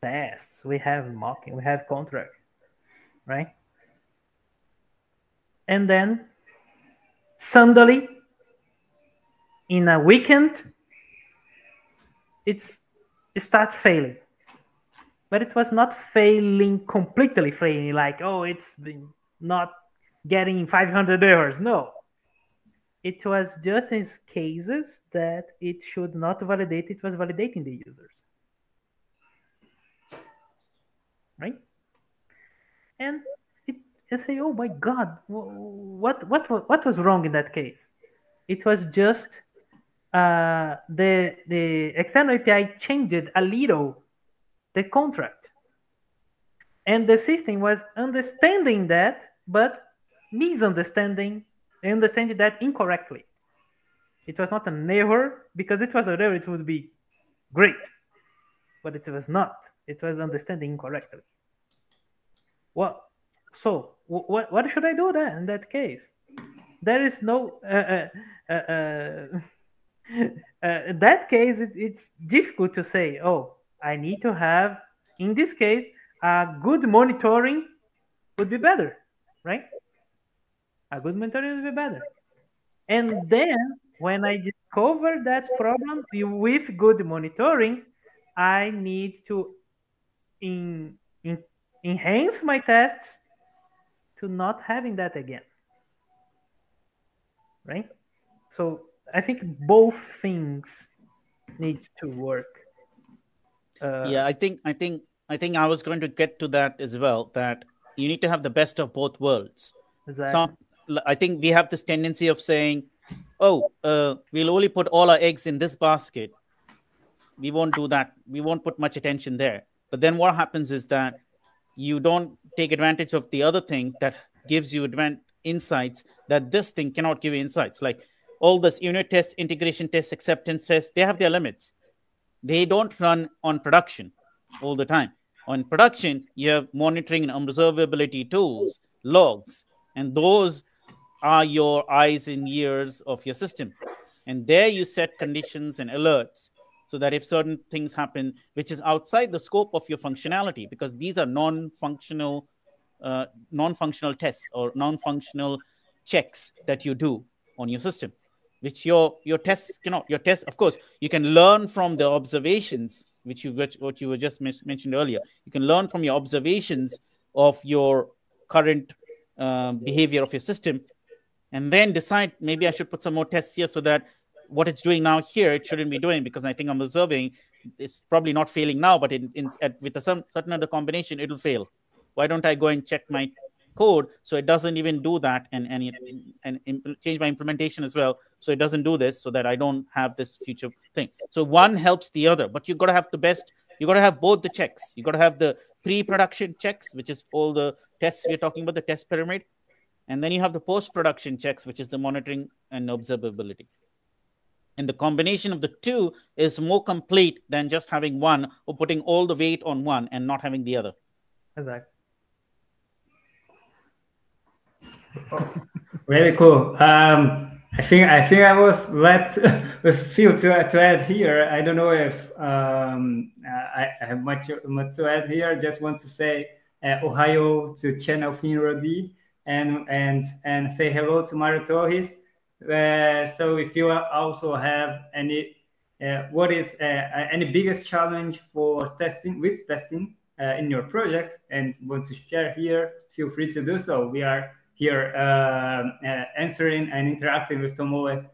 tests, we have mocking, we have contract, right? And then suddenly, in a weekend, it's it starts failing. But it was not failing completely failing, like oh, it's not getting 500 errors. No, it was just in cases that it should not validate, it was validating the users. Right? And it, I say, oh my God, what, what, what was wrong in that case? It was just uh, the, the external API changed a little the contract. And the system was understanding that, but misunderstanding understanding that incorrectly. It was not an error because it was an error, it would be great, but it was not. It was understanding incorrectly. Well, so what what should I do then in that case? There is no uh, uh, uh, uh, *laughs* uh that case. It, it's difficult to say. Oh, I need to have in this case a good monitoring would be better, right? A good mentoring will be better. And then when I discover that problem with good monitoring, I need to in, in, enhance my tests to not having that again. Right? So I think both things need to work. Uh, yeah, I think I think I think I was going to get to that as well. That you need to have the best of both worlds. Exactly. Some I think we have this tendency of saying, "Oh, uh, we'll only put all our eggs in this basket. We won't do that. We won't put much attention there." But then what happens is that you don't take advantage of the other thing that gives you advan- insights that this thing cannot give you insights. Like all this unit tests, integration tests, acceptance tests, they have their limits. They don't run on production all the time. On production, you have monitoring and observability tools, logs, and those are your eyes and ears of your system. And there you set conditions and alerts so that if certain things happen, which is outside the scope of your functionality, because these are non-functional, uh, non-functional tests or non-functional checks that you do on your system, which your your tests cannot. Your tests, of course, you can learn from the observations, which you which, what you were just mentioned earlier. You can learn from your observations of your current uh, behavior of your system and then decide maybe I should put some more tests here so that what it's doing now here it shouldn't be doing because I think I'm observing it's probably not failing now, but in, in at, with a some, certain other combination it'll fail. Why don't I go and check my code so it doesn't even do that and and, and, and change my implementation as well so it doesn't do this so that I don't have this future thing. So one helps the other, but you got to have the best. You got to have both the checks. You got to have the pre-production checks, which is all the tests we're talking about, the test pyramid, and then you have the post production checks, which is the monitoring and observability. And the combination of the two is more complete than just having one or putting all the weight on one and not having the other. Exactly. Oh, very cool. Um, I think I think I was let *laughs* with Phil to, to add here. I don't know if um, I, I, have much much to add here. Just want to say uh, Ohio to channel Finro D and and and say hello to Mario Torres. Uh, so if you also have any, uh, what is uh, any biggest challenge for testing with testing uh, in your project and want to share here, feel free to do so. We are here uh, uh, answering and interacting with Tomoe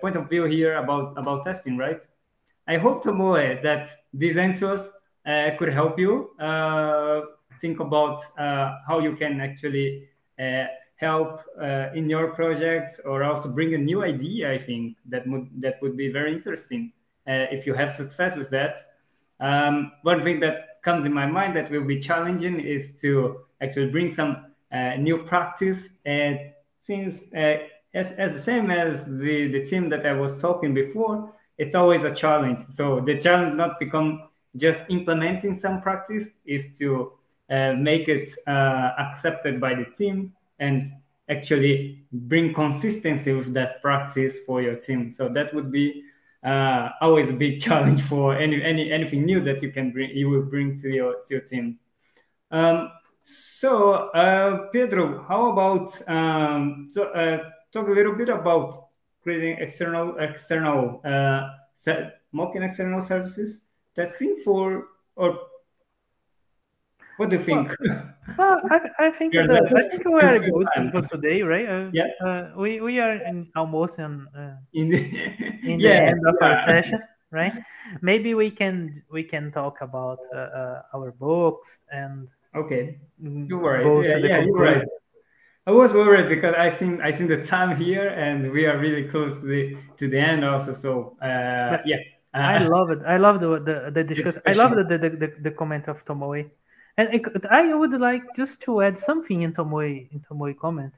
point of view here about about testing, right? I hope Tomoe that these answers could help you think about uh, how you can actually uh, help uh, in your project or also bring a new idea i think that would that would be very interesting if you have success with that. Um, one thing that comes in my mind that will be challenging is to actually bring some new practice. And since as, as the same as the, the team that i was talking before it's always a challenge. So the challenge not become just implementing some practice is to make it uh, accepted by the team and actually bring consistency with that practice for your team. So that would be uh, always a big *laughs* challenge for any any anything new that you can bring you will bring to your to your team. Um, so uh, Pedro, how about um, so, uh, talk a little bit about creating external external uh, mocking external services testing for or what do you think? Well, I, I think the, I think we are good for today, right? Uh, yeah. Uh, we we are in, almost in uh, in the, in *laughs* yeah, the end of yeah. our session, right? Maybe we can we can talk about uh, uh, our books and okay. mm, You're right. Yeah, yeah, you're right. I was worried because I think I seen the time here and we are really close to the to the end also. So uh, yeah. I Uh, love it. I love the the, the *laughs* discussion. I love the, the, the, the comment of Tomoe. And I would like just to add something in Tomoe in Tomoe comment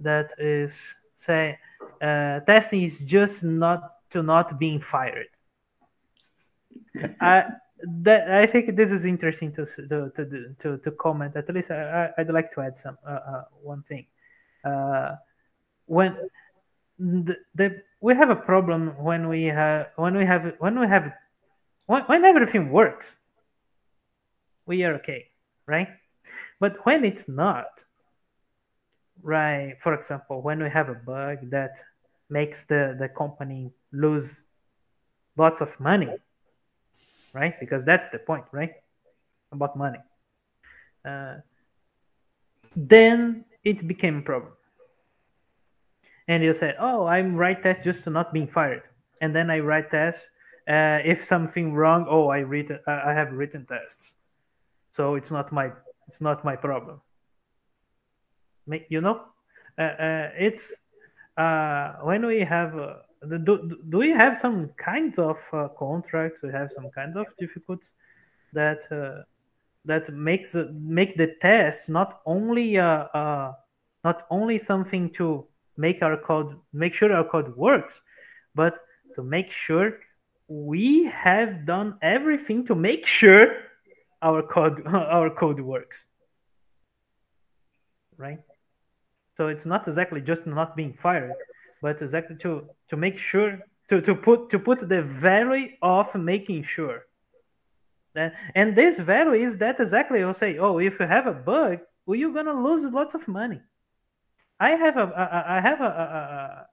that is say uh, testing is just not to not being fired. *laughs* I that I think this is interesting to to to to, to comment. At least I, would like to add some uh, uh, one thing. Uh, when the, the we have a problem when we have when we have when we have when, when everything works we are okay right? But when it's not right for example when we have a bug that makes the the company lose lots of money right? Because that's the point right? About money. Uh, then it became a problem. And you say, "Oh, I'm write test just to not being fired," and then I write test. Uh, if something wrong, oh, I written, I have written tests, so it's not my it's not my problem. You know, uh, uh, it's uh, when we have uh, do, do we have some kinds of uh, contracts? We have some kinds of difficulties that that makes make the test not only not only something to make our code make sure our code works but to make sure we have done everything to make sure our code *laughs* our code works. Right? So it's not exactly just not being fired but exactly to to make sure to, to put to put the value of making sure. That and this value is that exactly you'll say oh if you have a bug well you're gonna lose lots of money. I have a, a, I have a,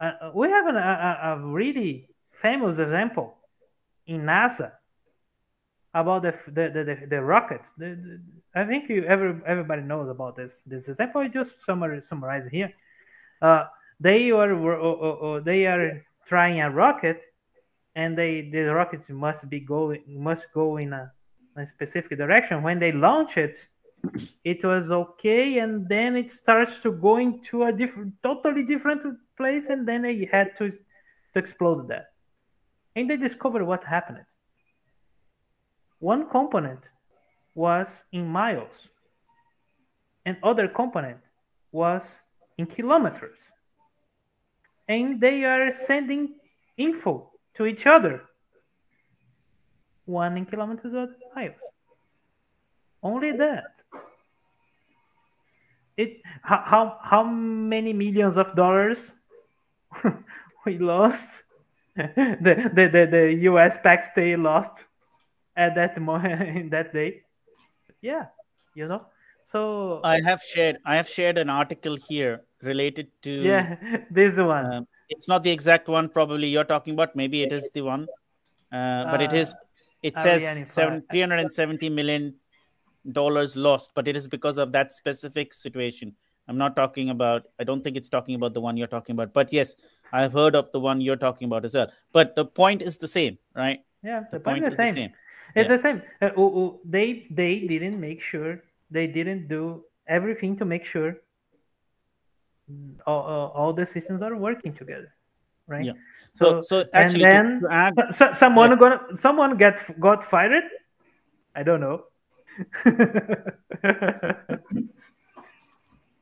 a, a we have a, a really famous example in NASA about the the the, the, rockets. The, I think you every, everybody knows about this this example. I just summarize summarize here. Uh, they are uh, uh, they are trying a rocket, and they the rocket must be going must go in a, a specific direction. When they launch it, it was okay and then it starts to go into a different totally different place and then they had to to explode that and they discovered what happened one component was in miles and other component was in kilometers and they are sending info to each other one in kilometers or miles only that. It how how, how many millions of dollars *laughs* we lost? *laughs* the, the, the, the US taxpayer lost at that *laughs* moment in that day. Yeah, you know. So I have shared I have shared an article here related to yeah *laughs* this one. Um, it's not the exact one probably you're talking about. Maybe it is the one, uh, but uh, it is. It says seven, 370 million dollars lost, but it is because of that specific situation. I'm not talking about, I don't think it's talking about the one you're talking about, but yes, I've heard of the one you're talking about as well. But the point is the same, right? Yeah, the, the point, point, is the same. same. It's yeah. the same. Uh, oh, oh, they they didn't make sure they didn't do everything to make sure all, all the systems are working together, right? Yeah. So, so, so actually, and then add, so, someone yeah. gonna someone get got fired. I don't know *laughs*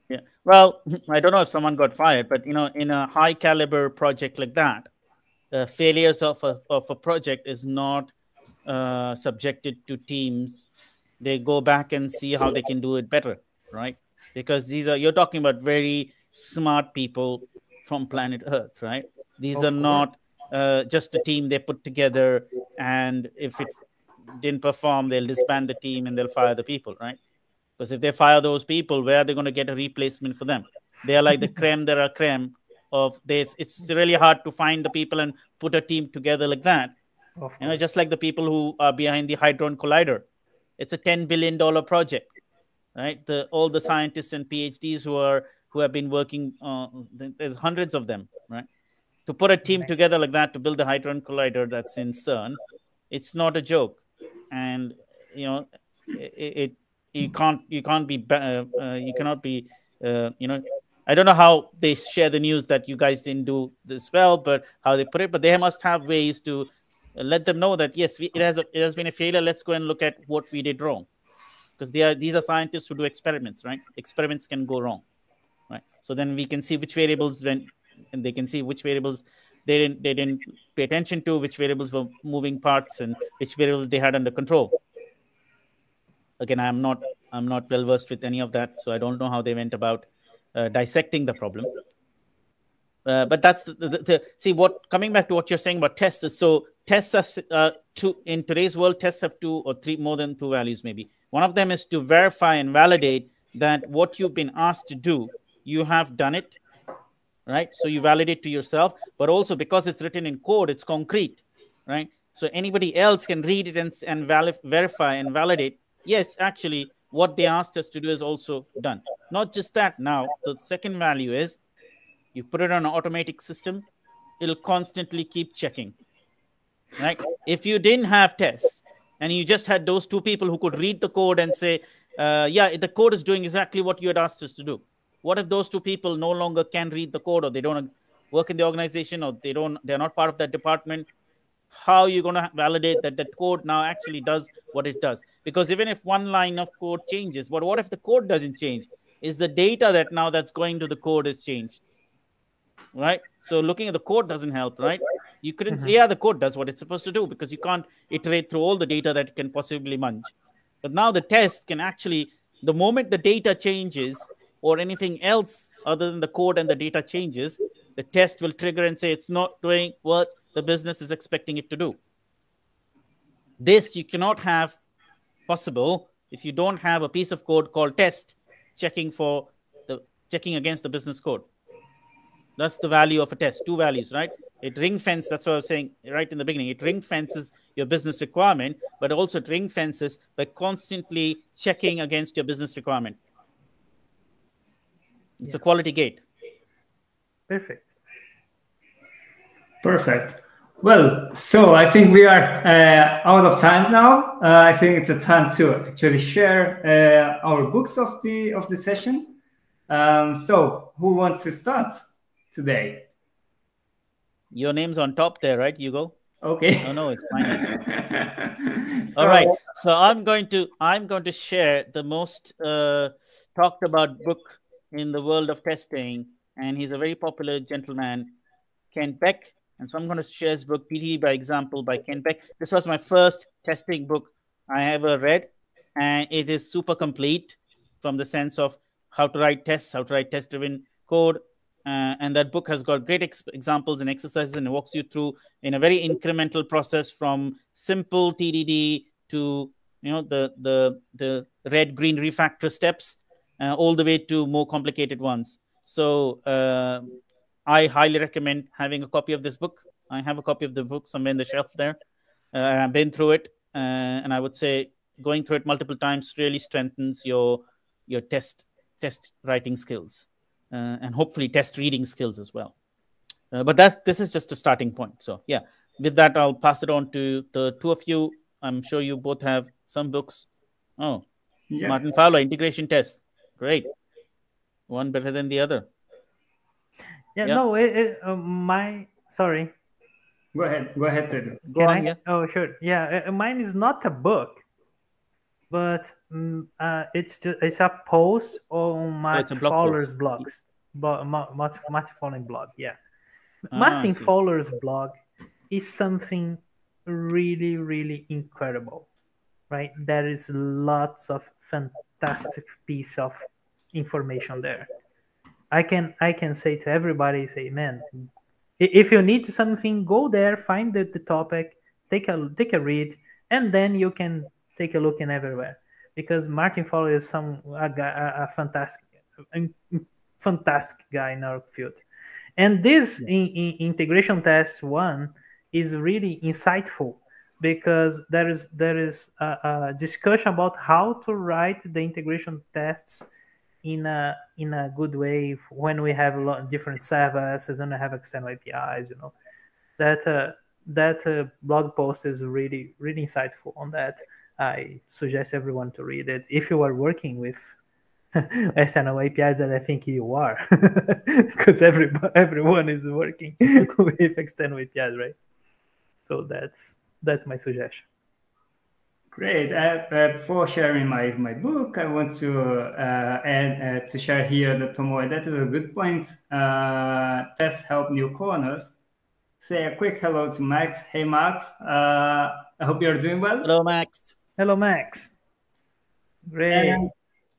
yeah. Well, I don't know if someone got fired, but you know, in a high caliber project like that, uh, failures of a of a project is not uh, subjected to teams. They go back and see how they can do it better, right? Because these are you're talking about very smart people from planet Earth, right? These are not uh, just a team they put together, and if it didn't perform, they'll disband the team and they'll fire the people, right? Because if they fire those people, where are they going to get a replacement for them? They are like the creme de la creme of this. It's really hard to find the people and put a team together like that. You know, just like the people who are behind the Hadron Collider. It's a $10 billion project, right? The, all the scientists and PhDs who are who have been working, uh, there's hundreds of them, right? To put a team together like that to build the Hadron Collider that's in CERN, it's not a joke. And, you know, it, it you can't you can't be uh, uh, you cannot be uh, you know I don't know how they share the news that you guys didn't do this well, but how they put it. But they must have ways to let them know that yes, we, it has a, it has been a failure. Let's go and look at what we did wrong, because they are these are scientists who do experiments, right? Experiments can go wrong, right? So then we can see which variables went, and they can see which variables they didn't they didn't pay attention to, which variables were moving parts, and which variables they had under control. Again, I'm not I'm not well versed with any of that, so I don't know how they went about uh, dissecting the problem. Uh, but that's the, the, the, see what coming back to what you're saying about tests is so tests are uh, two in today's world tests have two or three more than two values maybe. One of them is to verify and validate that what you've been asked to do you have done it right? So you validate to yourself but also because it's written in code it's concrete right? So anybody else can read it and, and verify and validate. Yes actually what they asked us to do is also done. Not just that, now the second value is you put it on an automatic system, it'll constantly keep checking. Right? If you didn't have tests and you just had those two people who could read the code and say, uh, yeah, the code is doing exactly what you had asked us to do. What if those two people no longer can read the code or they don't work in the organization or they don't they're not part of that department how are you're going to validate that the code now actually does what it does because even if one line of code changes but what if the code doesn't change is the data that now that's going to the code is changed right so looking at the code doesn't help right you couldn't mm-hmm. say yeah the code does what it's supposed to do because you can't iterate through all the data that it can possibly munch but now the test can actually the moment the data changes or anything else other than the code and the data changes the test will trigger and say it's not doing what the business is expecting it to do. This you cannot have possible if you don't have a piece of code called test checking for the checking against the business code. That's the value of a test. Two values, right? It ring fence. That's what I was saying right in the beginning. It ring fences your business requirement, but also it ring fences by constantly checking against your business requirement. It's yeah. a quality gate. Perfect. Perfect. Well, so I think we are uh, out of time now. Uh, I think it's a time to actually share uh, our books of the of the session. Um, so, who wants to start today? Your name's on top there, right, Hugo? Okay. Oh no, it's fine. *laughs* so, All right. So I'm going to I'm going to share the most uh, talked about book in the world of testing, and he's a very popular gentleman, Kent Beck and so I'm going to share his book, TDD by Example by Kent Beck. This was my first testing book I ever read, and it is super complete from the sense of how to write tests, how to write test driven code. Uh, and that book has got great ex- examples and exercises and walks you through in a very incremental process from simple TDD to you know the the the red green refactor steps uh, all the way to more complicated ones. So uh, I highly recommend having a copy of this book. I have a copy of the book somewhere in the shelf there. Uh, I've been through it, uh, and I would say going through it multiple times really strengthens your your test test writing skills uh, and hopefully test reading skills as well. Uh, but that this is just a starting point. So yeah, with that, I'll pass it on to the two of you. I'm sure you both have some books. Oh, yeah. Martin Fowler, integration test. Great. One better than the other. Yeah, yeah. no, it, it uh, my sorry. Go ahead. Go ahead, Pedro. Go Can on, I? yeah. Oh, sure. Yeah, uh, mine is not a book, but um, uh, it's just it's a post on Matt oh, Fowler's blog. blogs. But Matt, Matt Fowler blog, yeah. Ah, Martin Fowler's blog is something really, really incredible, right? There is lots of fantastic piece of information there. I can I can say to everybody, say, man, if you need something, go there, find the, the topic, take a take a read, and then you can take a look in everywhere. Because Martin Fowler is some a, a, a fantastic, a fantastic guy in our field, and this yeah. in, in integration test one is really insightful because there is there is a, a, discussion about how to write the integration tests in a in a good way when we have a lot of different services and have external APIs. You know that uh, that uh, blog post is really really insightful on that. I suggest everyone to read it if you are working with *laughs* external APIs that I think you are, *laughs* because every everyone is working *laughs* with external APIs, right? So that's that's my suggestion. Great. Uh, uh, before sharing my, my book, I want to uh, add uh, to share here that Tomoe, that is a good point. Uh, tests help new corners. Say a quick hello to Max. Hey, Max. Uh, I hope you're doing well. Hello, Max. Hello, Max. Great. And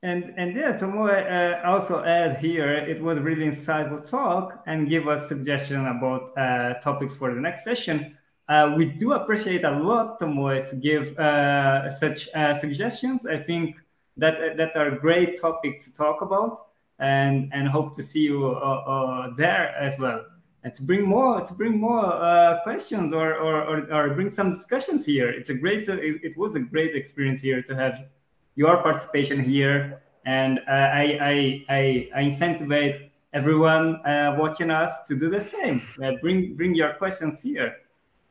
and, and yeah, Tomoe uh, also add here, it was really insightful talk and give us suggestion about uh, topics for the next session. Uh, we do appreciate a lot, Tomoe, to give uh, such uh, suggestions. I think that that are great topics to talk about, and and hope to see you uh, there as well. To bring more to bring more questions or, or, or or bring some discussions here. It's a great it, it was a great experience here to have your participation here. And uh, I, I, I, I everyone uh, watching us to do the same. Uh, bring, bring your questions here.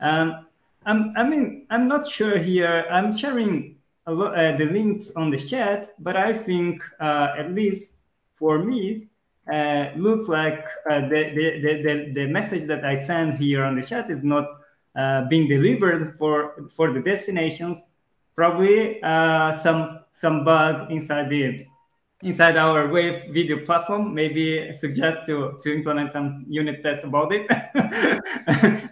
Um, I'm, I mean, I'm not sure here. I'm sharing a lot, uh, the links on the chat, but I think uh, at least for me, uh, looks like the, the, the, the, message that I send here on the chat is not being delivered for, for the destinations. Probably some some bug inside the inside our wave video platform. Maybe suggest to to implement some unit tests about it.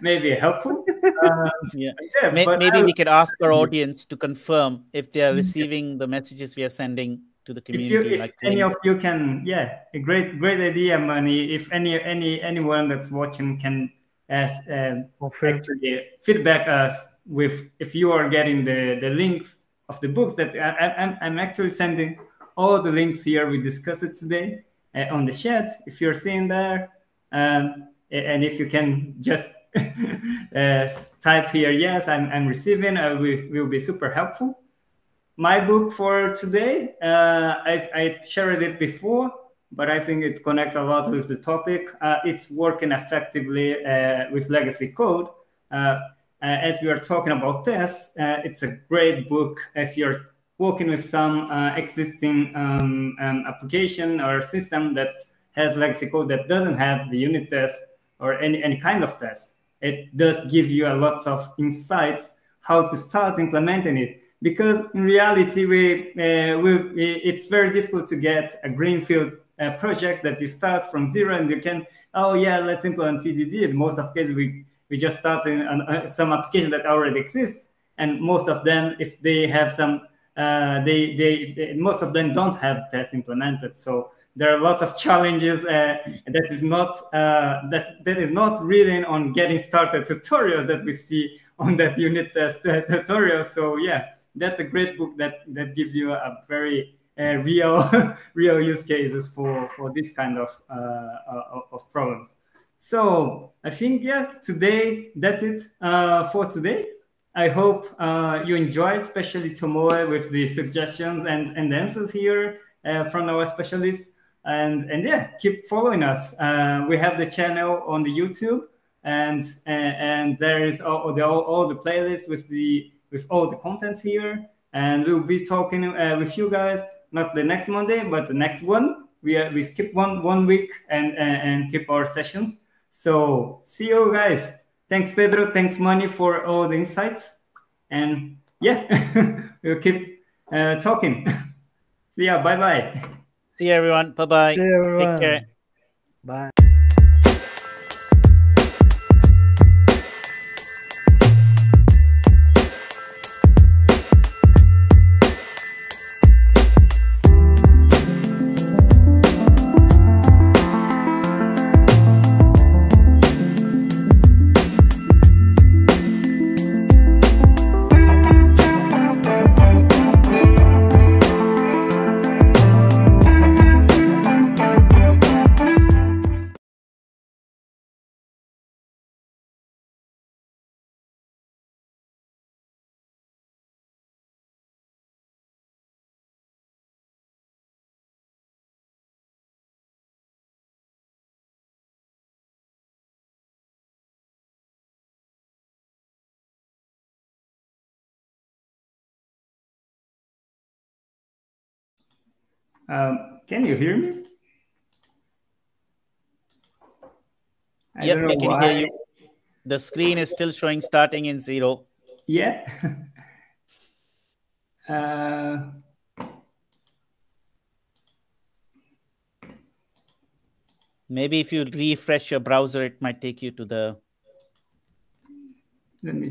*laughs* Maybe helpful. Um, yeah, yeah maybe we could ask our audience to confirm if they are receiving the messages we are sending to the community if, you, if like any of you can yeah a great great idea Manny if any any anyone that's watching can ask uh, actually feedback us with if you are getting the the links of the books that I, am actually sending all the links here. We discussed it today uh, on the chat if you're seeing there. Um, and if you can just *laughs* uh, type here yes i'm, I'm receiving I will, will be super helpful my book for today uh, I, I shared it before but i think it connects a lot with the topic uh, it's working effectively uh, with legacy code uh, uh, as we are talking about tests, uh, it's a great book if you're working with some existing um, um, application or system that has legacy code that doesn't have the unit test or any, any kind of test. It does give you a lot of insights how to start implementing it. Because in reality, we, uh, we, it's very difficult to get a greenfield uh, project that you start from zero and you can, oh yeah, let's implement TDD. In most of cases, we we just started on, uh, some application that already exists, and most of them, if they have some, uh, they, they, they, most of them don't have tests implemented. So there are a lot of challenges uh, that is not uh, that that is not written on getting started *laughs* tutorials that we see on that unit test uh, tutorial. So yeah, that's a great book that that gives you a very uh, real *laughs* real use cases for for this kind of of problems. So I think, yeah, today, that's it uh, for today. I hope uh, you enjoyed, especially Tomoe with the suggestions and, and answers here uh, from our specialists. And, and yeah, keep following us. Uh, we have the channel on the YouTube and, and, and there is all the, all, all the playlists with the with all the content here. And we'll be talking uh, with you guys, not the next Monday, but the next one. We, we skip one, one week and, and, and keep our sessions. So see you guys. Thanks, Pedro. Thanks, Manny, for all the insights. And yeah, *laughs* we'll keep uh, talking. *laughs* see ya. Bye bye. See you, everyone. Bye bye. Take care. Bye. Um, can you hear me? I yep, I can why. hear you. The screen is still showing starting in zero. Yeah. *laughs* uh, Maybe if you refresh your browser, it might take you to the. Let me